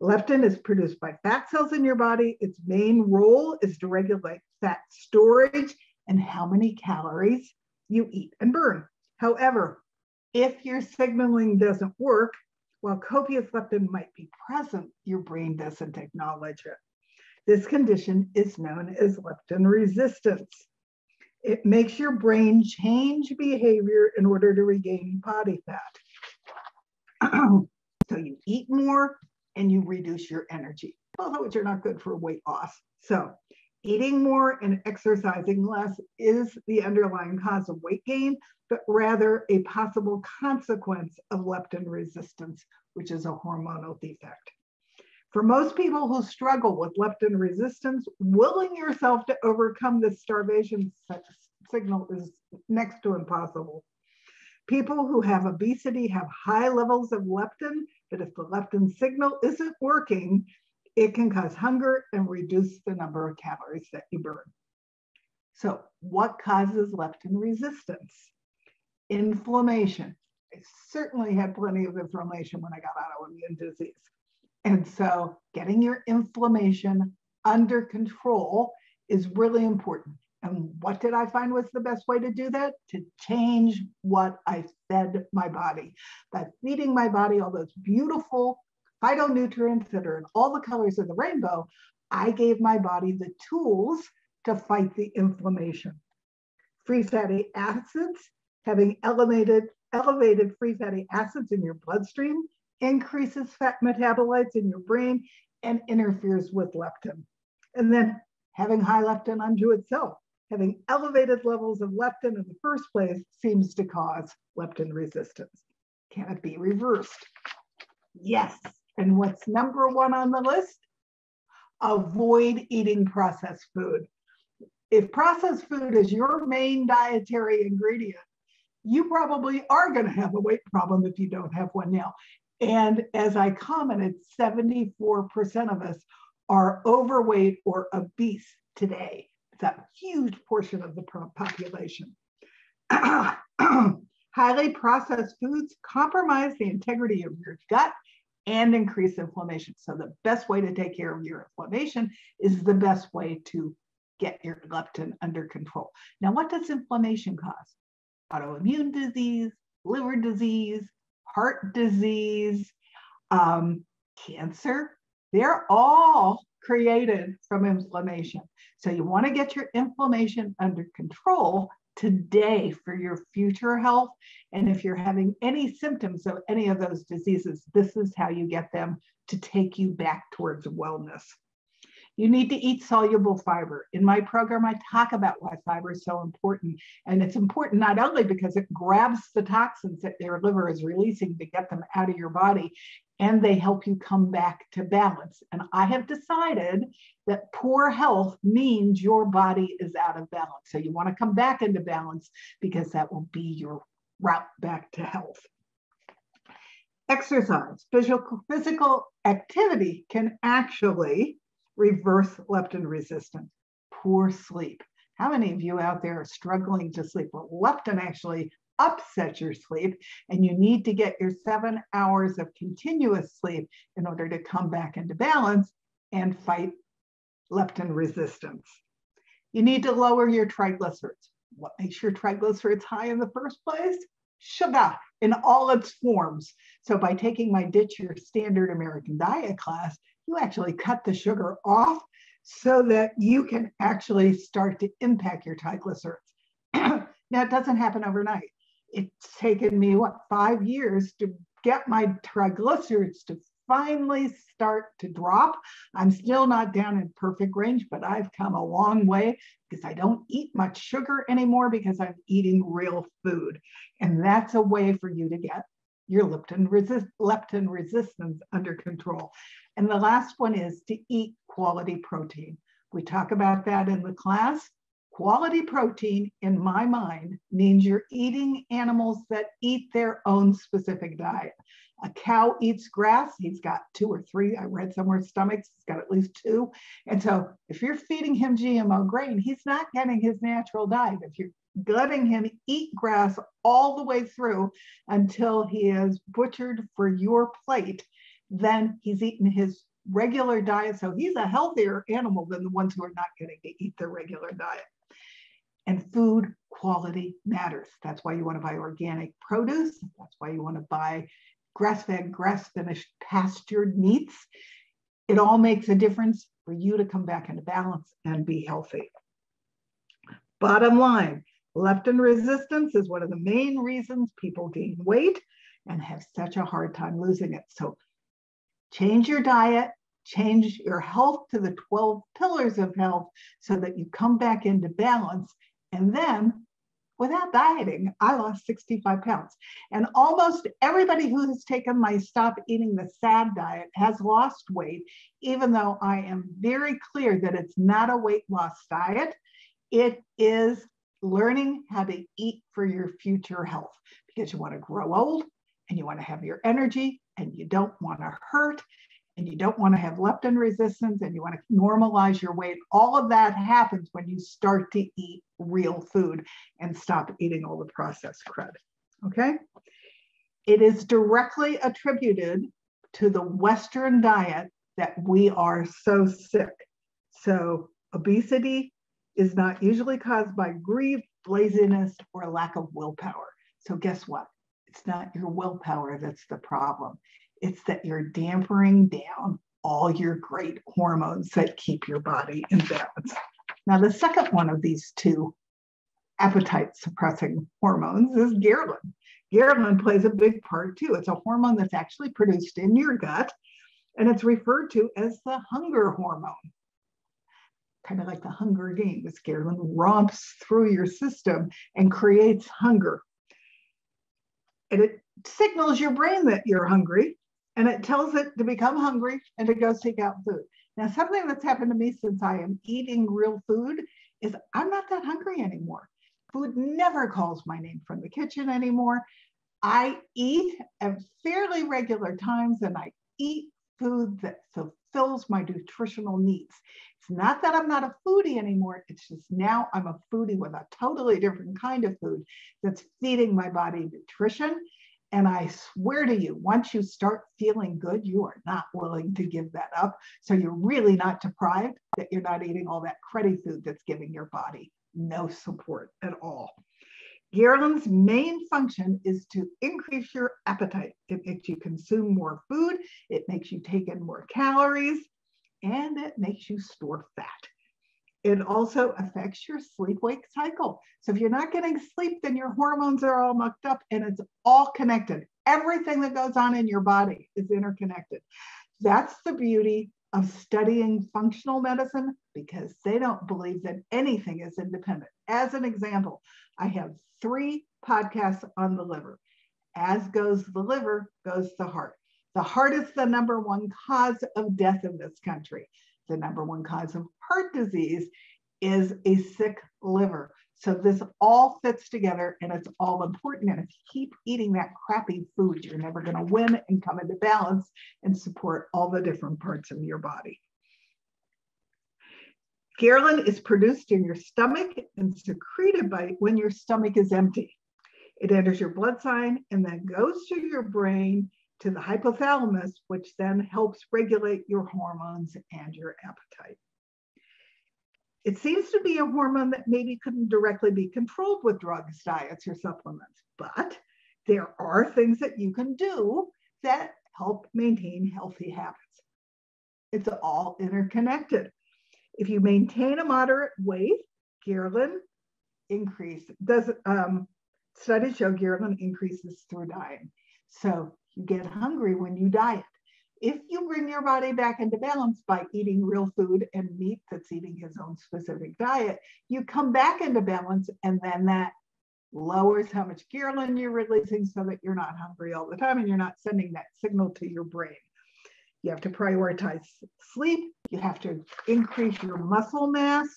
Leptin is produced by fat cells in your body. Its main role is to regulate fat storage and how many calories you eat and burn. However, if your signaling doesn't work, while copious leptin might be present, your brain doesn't acknowledge it. This condition is known as leptin resistance. It makes your brain change behavior in order to regain body fat. *clears throat* so you eat more and you reduce your energy, of which are not good for weight loss. So Eating more and exercising less is the underlying cause of weight gain, but rather a possible consequence of leptin resistance, which is a hormonal defect. For most people who struggle with leptin resistance, willing yourself to overcome this starvation signal is next to impossible. People who have obesity have high levels of leptin, but if the leptin signal isn't working, it can cause hunger and reduce the number of calories that you burn. So, what causes leptin resistance? Inflammation. I certainly had plenty of inflammation when I got autoimmune disease. And so, getting your inflammation under control is really important. And what did I find was the best way to do that? To change what I fed my body. By feeding my body all those beautiful phytonutrients that are in all the colors of the rainbow, I gave my body the tools to fight the inflammation. Free fatty acids, having elevated, elevated free fatty acids in your bloodstream increases fat metabolites in your brain and interferes with leptin. And then having high leptin unto itself, having elevated levels of leptin in the first place seems to cause leptin resistance. Can it be reversed? Yes. And what's number one on the list? Avoid eating processed food. If processed food is your main dietary ingredient, you probably are going to have a weight problem if you don't have one now. And as I commented, 74% of us are overweight or obese today. It's a huge portion of the population. *clears throat* Highly processed foods compromise the integrity of your gut and increase inflammation. So the best way to take care of your inflammation is the best way to get your leptin under control. Now, what does inflammation cause? Autoimmune disease, liver disease, heart disease, um, cancer. They're all created from inflammation. So you want to get your inflammation under control today for your future health. And if you're having any symptoms of any of those diseases, this is how you get them to take you back towards wellness. You need to eat soluble fiber. In my program, I talk about why fiber is so important. And it's important not only because it grabs the toxins that your liver is releasing to get them out of your body, and they help you come back to balance. And I have decided that poor health means your body is out of balance. So you want to come back into balance because that will be your route back to health. Exercise, physical, physical activity can actually reverse leptin resistance. Poor sleep. How many of you out there are struggling to sleep? Well, leptin actually upset your sleep, and you need to get your seven hours of continuous sleep in order to come back into balance and fight leptin resistance. You need to lower your triglycerides. What makes your triglycerides high in the first place? Sugar in all its forms. So by taking my Ditch Your Standard American Diet class, you actually cut the sugar off so that you can actually start to impact your triglycerides. *clears throat* now, it doesn't happen overnight it's taken me what five years to get my triglycerides to finally start to drop. I'm still not down in perfect range, but I've come a long way because I don't eat much sugar anymore because I'm eating real food. And that's a way for you to get your leptin, resist, leptin resistance under control. And the last one is to eat quality protein. We talk about that in the class. Quality protein, in my mind, means you're eating animals that eat their own specific diet. A cow eats grass, he's got two or three, I read somewhere stomachs, he's got at least two. And so if you're feeding him GMO grain, he's not getting his natural diet. If you're letting him eat grass all the way through until he is butchered for your plate, then he's eaten his regular diet. So he's a healthier animal than the ones who are not getting to eat their regular diet. And food quality matters. That's why you want to buy organic produce. That's why you want to buy grass fed, grass finished, pastured meats. It all makes a difference for you to come back into balance and be healthy. Bottom line leptin resistance is one of the main reasons people gain weight and have such a hard time losing it. So change your diet, change your health to the 12 pillars of health so that you come back into balance and then without dieting, I lost 65 pounds. And almost everybody who has taken my stop eating the sad diet has lost weight, even though I am very clear that it's not a weight loss diet. It is learning how to eat for your future health because you want to grow old and you want to have your energy and you don't want to hurt and you don't want to have leptin resistance and you want to normalize your weight, all of that happens when you start to eat real food and stop eating all the processed crud. Okay? It is directly attributed to the Western diet that we are so sick. So, obesity is not usually caused by greed, laziness, or lack of willpower. So, guess what? It's not your willpower that's the problem. It's that you're dampering down all your great hormones that keep your body in balance. Now, the second one of these two appetite suppressing hormones is ghrelin. Ghrelin plays a big part too. It's a hormone that's actually produced in your gut, and it's referred to as the hunger hormone. Kind of like the Hunger Games, ghrelin romps through your system and creates hunger. And it signals your brain that you're hungry, and it tells it to become hungry and to go seek out food. Now, something that's happened to me since I am eating real food is I'm not that hungry anymore. Food never calls my name from the kitchen anymore. I eat at fairly regular times and I eat food that fulfills my nutritional needs. It's not that I'm not a foodie anymore. It's just now I'm a foodie with a totally different kind of food that's feeding my body nutrition. And I swear to you, once you start feeling good, you are not willing to give that up. So you're really not deprived that you're not eating all that cruddy food that's giving your body no support at all. Ghrelin's main function is to increase your appetite. It makes you consume more food, it makes you take in more calories, and it makes you store fat. It also affects your sleep wake cycle. So if you're not getting sleep, then your hormones are all mucked up and it's all connected. Everything that goes on in your body is interconnected. That's the beauty of studying functional medicine because they don't believe that anything is independent. As an example, I have three podcasts on the liver. As goes the liver, goes the heart. The heart is the number one cause of death in this country. The number one cause of heart disease is a sick liver. So this all fits together and it's all important. And if you keep eating that crappy food, you're never going to win and come into balance and support all the different parts of your body. Ghrelin is produced in your stomach and secreted by when your stomach is empty. It enters your blood sign and then goes to your brain to the hypothalamus, which then helps regulate your hormones and your appetite. It seems to be a hormone that maybe couldn't directly be controlled with drugs, diets, or supplements, but there are things that you can do that help maintain healthy habits. It's all interconnected. If you maintain a moderate weight, Ghrelin increase does um, studies show Ghrelin increases through diet. So you get hungry when you diet. If you bring your body back into balance by eating real food and meat that's eating his own specific diet, you come back into balance and then that lowers how much Ghrelin you're releasing so that you're not hungry all the time and you're not sending that signal to your brain. You have to prioritize sleep. You have to increase your muscle mass.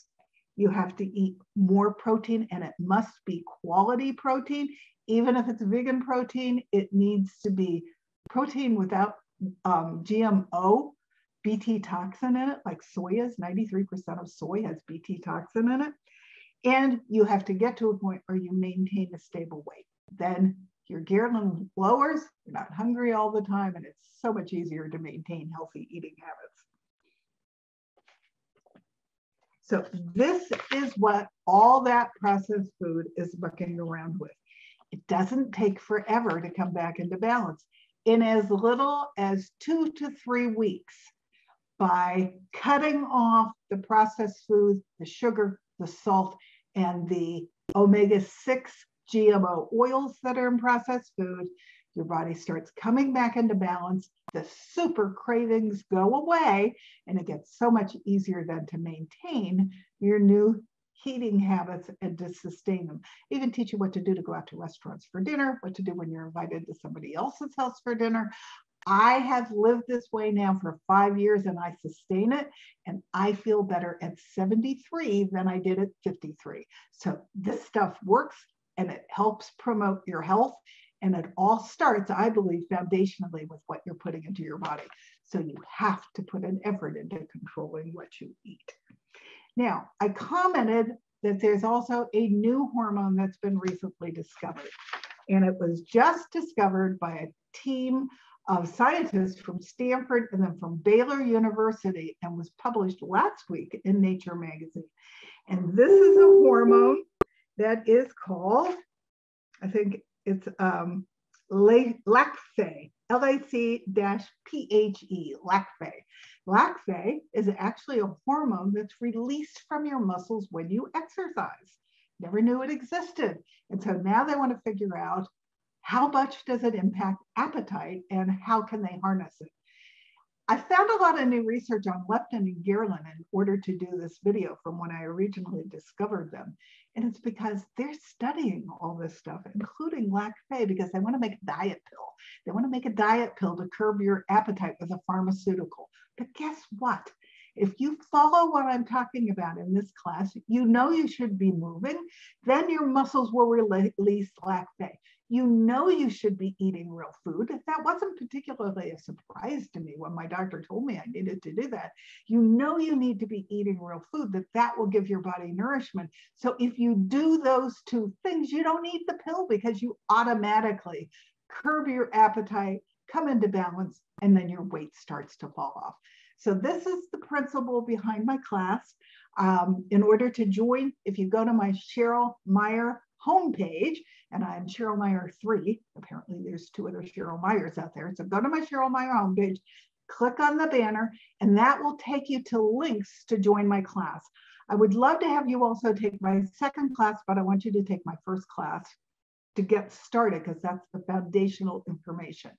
You have to eat more protein, and it must be quality protein. Even if it's vegan protein, it needs to be protein without um, GMO BT toxin in it, like soy is 93% of soy has BT toxin in it. And you have to get to a point where you maintain a stable weight. Then your ghrelin lowers, you're not hungry all the time, and it's so much easier to maintain healthy eating habits. So this is what all that processed food is mucking around with. It doesn't take forever to come back into balance. In as little as two to three weeks, by cutting off the processed foods, the sugar, the salt, and the omega-6 GMO oils that are in processed food, your body starts coming back into balance. The super cravings go away, and it gets so much easier then to maintain your new eating habits and to sustain them. Even teach you what to do to go out to restaurants for dinner, what to do when you're invited to somebody else's house for dinner. I have lived this way now for five years and I sustain it. And I feel better at 73 than I did at 53. So this stuff works and it helps promote your health. And it all starts, I believe, foundationally with what you're putting into your body. So you have to put an effort into controlling what you eat. Now, I commented that there's also a new hormone that's been recently discovered. And it was just discovered by a team of scientists from Stanford and then from Baylor University and was published last week in Nature magazine. And this is a hormone that is called, I think it's um, LAC-PHE, L-A-C-P-H-E, LAC-PHE. LAC-PHE is actually a hormone that's released from your muscles when you exercise. Never knew it existed. And so now they want to figure out how much does it impact appetite and how can they harness it? I found a lot of new research on leptin and ghrelin in order to do this video from when I originally discovered them. And it's because they're studying all this stuff, including LAC-PHE, because they want to make a diet pill. They want to make a diet pill to curb your appetite with a pharmaceutical. But guess what? If you follow what I'm talking about in this class, you know you should be moving, then your muscles will release LAC-PHE. You know you should be eating real food. That wasn't particularly a surprise to me when my doctor told me I needed to do that. You know you need to be eating real food, that that will give your body nourishment. So if you do those two things, you don't need the pill because you automatically curb your appetite, come into balance, and then your weight starts to fall off. So this is the principle behind my class. Um, in order to join, if you go to my Cheryl Meyer homepage, and I'm Cheryl Meyer 3, apparently there's two other Cheryl Meyers out there. So go to my Cheryl Meyer homepage, click on the banner, and that will take you to links to join my class. I would love to have you also take my second class, but I want you to take my first class to get started because that's the foundational information.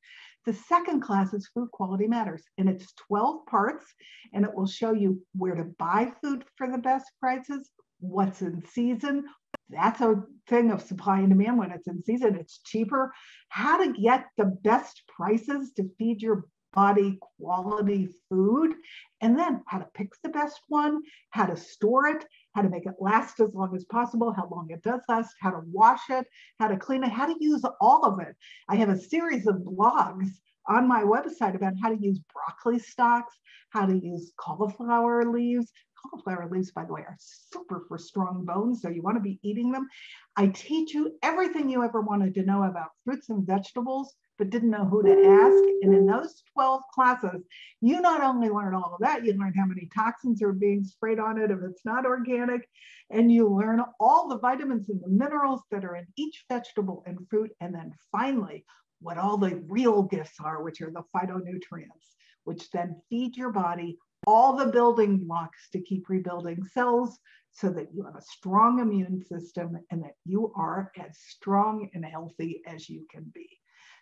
The second class is Food Quality Matters, and it's 12 parts, and it will show you where to buy food for the best prices, what's in season. That's a thing of supply and demand. When it's in season, it's cheaper. How to get the best prices to feed your body quality food, and then how to pick the best one, how to store it, how to make it last as long as possible, how long it does last, how to wash it, how to clean it, how to use all of it. I have a series of blogs on my website about how to use broccoli stalks, how to use cauliflower leaves. Cauliflower leaves, by the way, are super for strong bones, so you want to be eating them. I teach you everything you ever wanted to know about fruits and vegetables but didn't know who to ask. And in those 12 classes, you not only learn all of that, you learn how many toxins are being sprayed on it if it's not organic, and you learn all the vitamins and the minerals that are in each vegetable and fruit. And then finally, what all the real gifts are, which are the phytonutrients, which then feed your body all the building blocks to keep rebuilding cells so that you have a strong immune system and that you are as strong and healthy as you can be.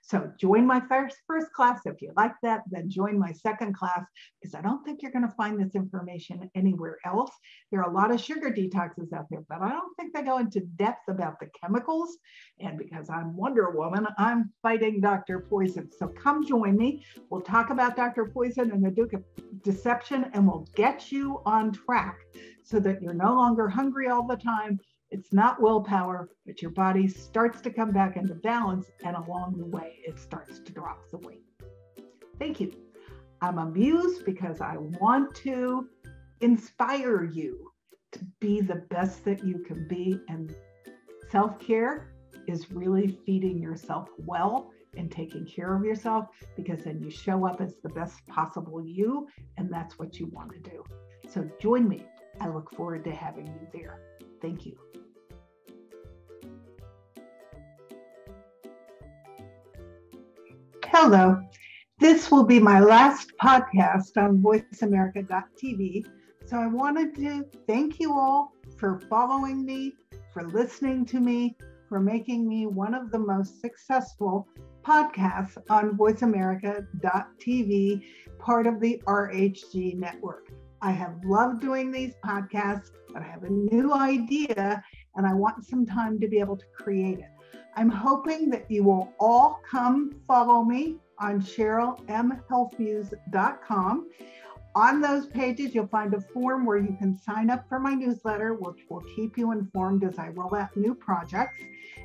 So join my first, first class. If you like that, then join my second class because I don't think you're going to find this information anywhere else. There are a lot of sugar detoxes out there, but I don't think they go into depth about the chemicals. And because I'm Wonder Woman, I'm fighting Dr. Poison. So come join me. We'll talk about Dr. Poison and the Duke of Deception, and we'll get you on track so that you're no longer hungry all the time it's not willpower, but your body starts to come back into balance, and along the way, it starts to drop the weight. Thank you. I'm amused because I want to inspire you to be the best that you can be. And self care is really feeding yourself well and taking care of yourself because then you show up as the best possible you, and that's what you want to do. So join me. I look forward to having you there. Thank you. Hello. This will be my last podcast on voiceamerica.tv. So I wanted to thank you all for following me, for listening to me, for making me one of the most successful podcasts on voiceamerica.tv, part of the RHG network. I have loved doing these podcasts, but I have a new idea and I want some time to be able to create it. I'm hoping that you will all come follow me on CherylMHealthMuse.com. On those pages, you'll find a form where you can sign up for my newsletter, which will keep you informed as I roll out new projects.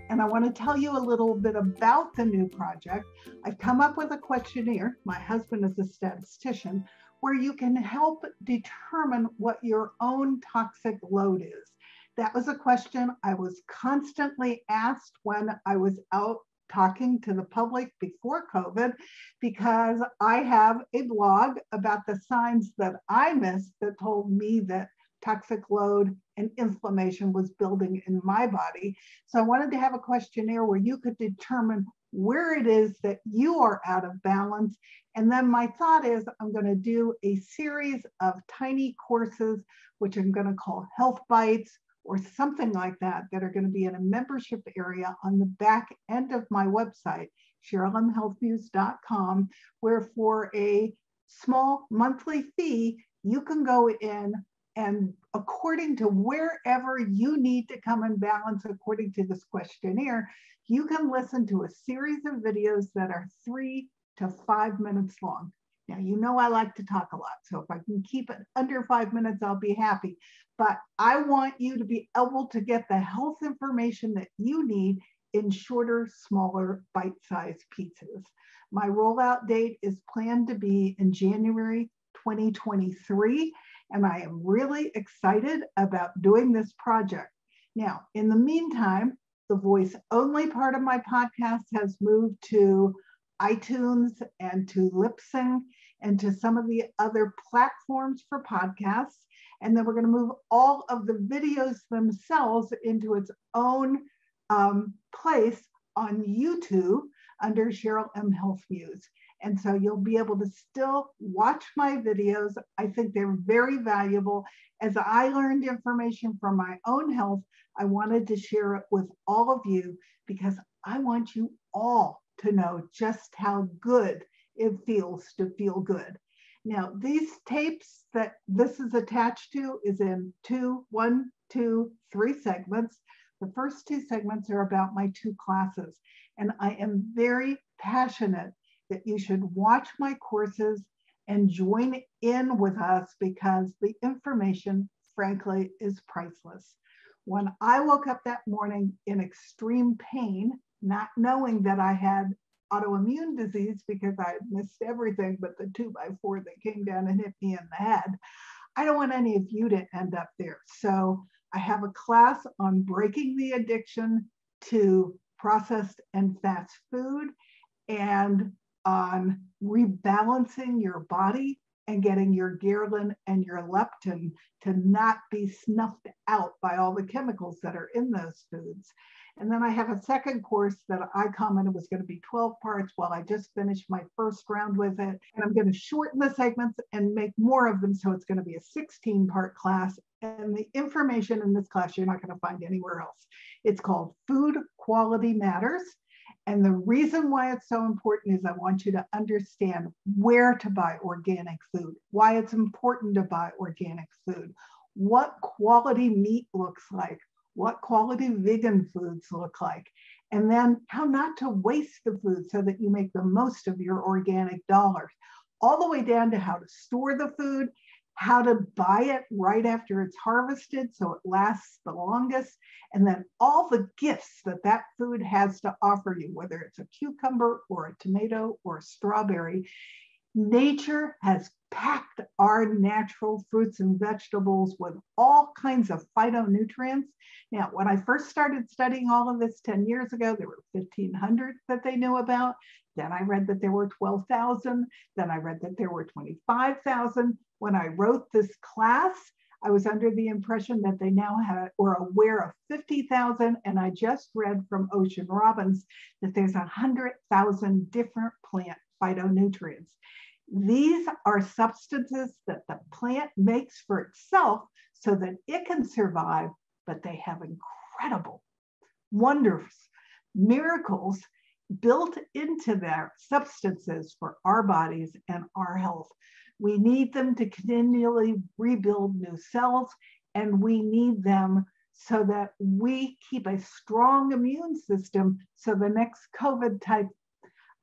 And I want to tell you a little bit about the new project. I've come up with a questionnaire. My husband is a statistician where you can help determine what your own toxic load is. That was a question I was constantly asked when I was out talking to the public before COVID because I have a blog about the signs that I missed that told me that toxic load and inflammation was building in my body. So I wanted to have a questionnaire where you could determine where it is that you are out of balance. And then my thought is I'm going to do a series of tiny courses, which I'm going to call Health Bites or something like that that are going to be in a membership area on the back end of my website, CherylMHealthMuse.com, where for a small monthly fee, you can go in and according to wherever you need to come in balance, according to this questionnaire, you can listen to a series of videos that are three to five minutes long. Now, you know I like to talk a lot, so if I can keep it under five minutes, I'll be happy. But I want you to be able to get the health information that you need in shorter, smaller, bite-sized pieces. My rollout date is planned to be in January 2023, and I am really excited about doing this project. Now, in the meantime, the voice only part of my podcast has moved to iTunes and to Libsyn and to some of the other platforms for podcasts. And then we're going to move all of the videos themselves into its own um, place on YouTube under Cheryl M. Health Muse. And so you'll be able to still watch my videos. I think they're very valuable. As I learned information from my own health, I wanted to share it with all of you because I want you all to know just how good it feels to feel good. Now, these tapes that this is attached to is in two, one, two, three segments. The first two segments are about my two classes. And I am very passionate that you should watch my courses and join in with us because the information, frankly, is priceless. When I woke up that morning in extreme pain, not knowing that I had autoimmune disease because I missed everything but the two by four that came down and hit me in the head. I don't want any of you to end up there. So I have a class on breaking the addiction to processed and fast food and on rebalancing your body and getting your ghrelin and your leptin to not be snuffed out by all the chemicals that are in those foods. And then I have a second course that I commented was going to be 12 parts. Well, I just finished my first round with it. And I'm going to shorten the segments and make more of them. So it's going to be a 16 part class. And the information in this class you're not going to find anywhere else. It's called Food Quality Matters. And the reason why it's so important is I want you to understand where to buy organic food, why it's important to buy organic food, what quality meat looks like, what quality vegan foods look like, and then how not to waste the food so that you make the most of your organic dollars, all the way down to how to store the food, how to buy it right after it's harvested so it lasts the longest, and then all the gifts that that food has to offer you, whether it's a cucumber or a tomato or a strawberry. Nature has packed our natural fruits and vegetables with all kinds of phytonutrients. Now, when I first started studying all of this 10 years ago, there were 1,500 that they knew about. Then I read that there were 12,000. Then I read that there were 25,000. When I wrote this class, I was under the impression that they now were aware of 50,000. And I just read from Ocean Robbins that there's 100,000 different plant phytonutrients. These are substances that the plant makes for itself so that it can survive, but they have incredible, wonders, miracles built into their substances for our bodies and our health. We need them to continually rebuild new cells, and we need them so that we keep a strong immune system so the next COVID type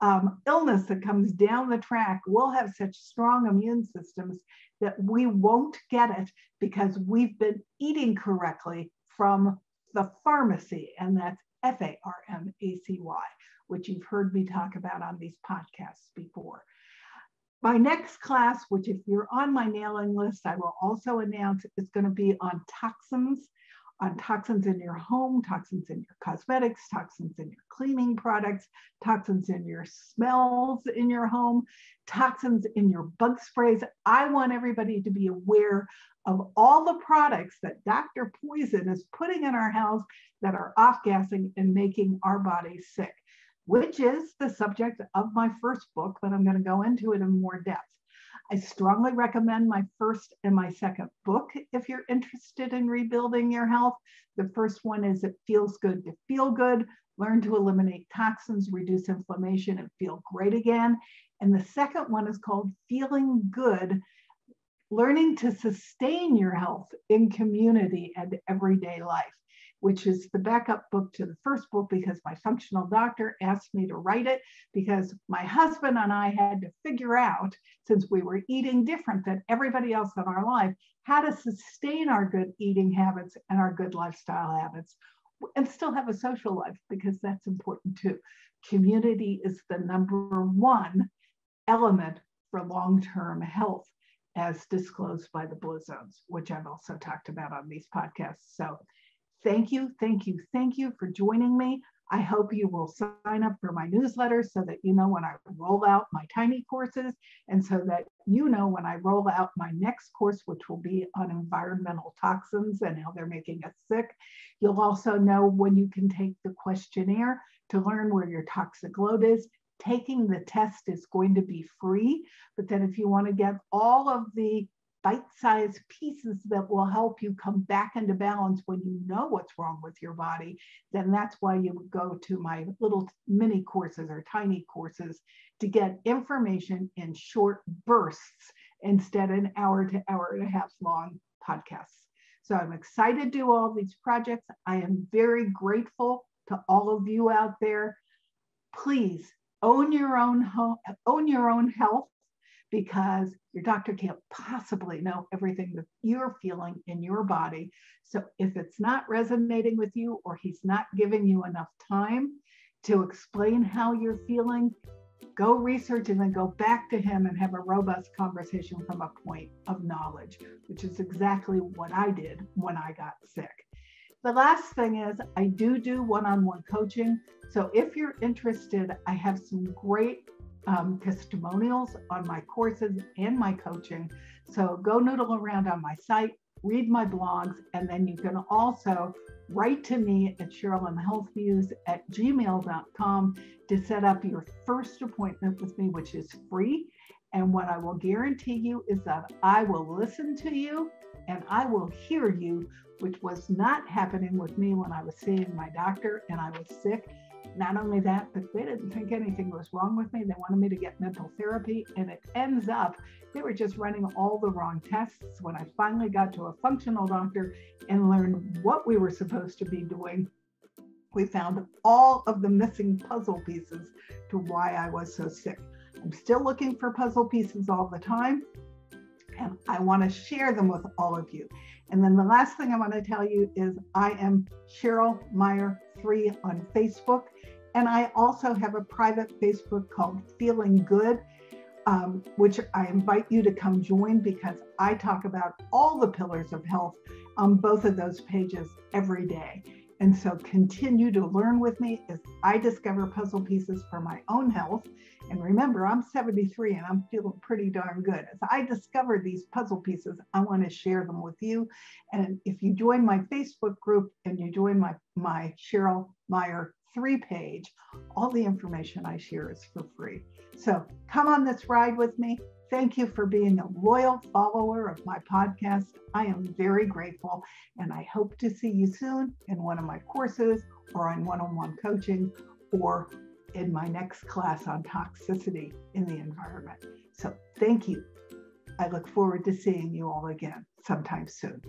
um, illness that comes down the track, we'll have such strong immune systems that we won't get it because we've been eating correctly from the farmacy, and that's F A R M A C Y, which you've heard me talk about on these podcasts before. My next class, which if you're on my mailing list, I will also announce is going to be on toxins on toxins in your home, toxins in your cosmetics, toxins in your cleaning products, toxins in your smells in your home, toxins in your bug sprays. I want everybody to be aware of all the products that Dr. Poison is putting in our house that are off-gassing and making our bodies sick, which is the subject of my first book, but I'm going to go into it in more depth. I strongly recommend my first and my second book if you're interested in rebuilding your health. The first one is It Feels Good to Feel Good Learn to Eliminate Toxins, Reduce Inflammation, and Feel Great Again. And the second one is called Feeling Good Learning to Sustain Your Health in Community and Everyday Life which is the backup book to the first book because my functional doctor asked me to write it because my husband and I had to figure out, since we were eating different than everybody else in our life, how to sustain our good eating habits and our good lifestyle habits and still have a social life because that's important too. Community is the number one element for long-term health as disclosed by the blue zones, which I've also talked about on these podcasts. So thank you, thank you, thank you for joining me. I hope you will sign up for my newsletter so that you know when I roll out my tiny courses and so that you know when I roll out my next course, which will be on environmental toxins and how they're making us sick. You'll also know when you can take the questionnaire to learn where your toxic load is. Taking the test is going to be free, but then if you want to get all of the bite-sized pieces that will help you come back into balance when you know what's wrong with your body, then that's why you would go to my little mini courses or tiny courses to get information in short bursts instead of an hour to hour and a half long podcasts. So I'm excited to do all these projects. I am very grateful to all of you out there. Please own your own home, own your own health because your doctor can't possibly know everything that you're feeling in your body. So if it's not resonating with you or he's not giving you enough time to explain how you're feeling, go research and then go back to him and have a robust conversation from a point of knowledge, which is exactly what I did when I got sick. The last thing is I do do one-on-one coaching. So if you're interested, I have some great um, testimonials on my courses and my coaching. So go noodle around on my site, read my blogs, and then you can also write to me at CherylMHealthMuse at gmail.com to set up your first appointment with me, which is free. And what I will guarantee you is that I will listen to you and I will hear you, which was not happening with me when I was seeing my doctor and I was sick. Not only that, but they didn't think anything was wrong with me. They wanted me to get mental therapy. And it ends up, they were just running all the wrong tests. When I finally got to a functional doctor and learned what we were supposed to be doing, we found all of the missing puzzle pieces to why I was so sick. I'm still looking for puzzle pieces all the time, and I want to share them with all of you. And then the last thing I want to tell you is I am Cheryl Meyer 3 on Facebook. And I also have a private Facebook called Feeling Good, um, which I invite you to come join because I talk about all the pillars of health on both of those pages every day. And so continue to learn with me as I discover puzzle pieces for my own health. And remember, I'm 73 and I'm feeling pretty darn good. As I discover these puzzle pieces, I want to share them with you. And if you join my Facebook group and you join my, my Cheryl Meyer 3 page, all the information I share is for free. So come on this ride with me. Thank you for being a loyal follower of my podcast. I am very grateful, and I hope to see you soon in one of my courses or in one on one coaching or in my next class on toxicity in the environment. So, thank you. I look forward to seeing you all again sometime soon.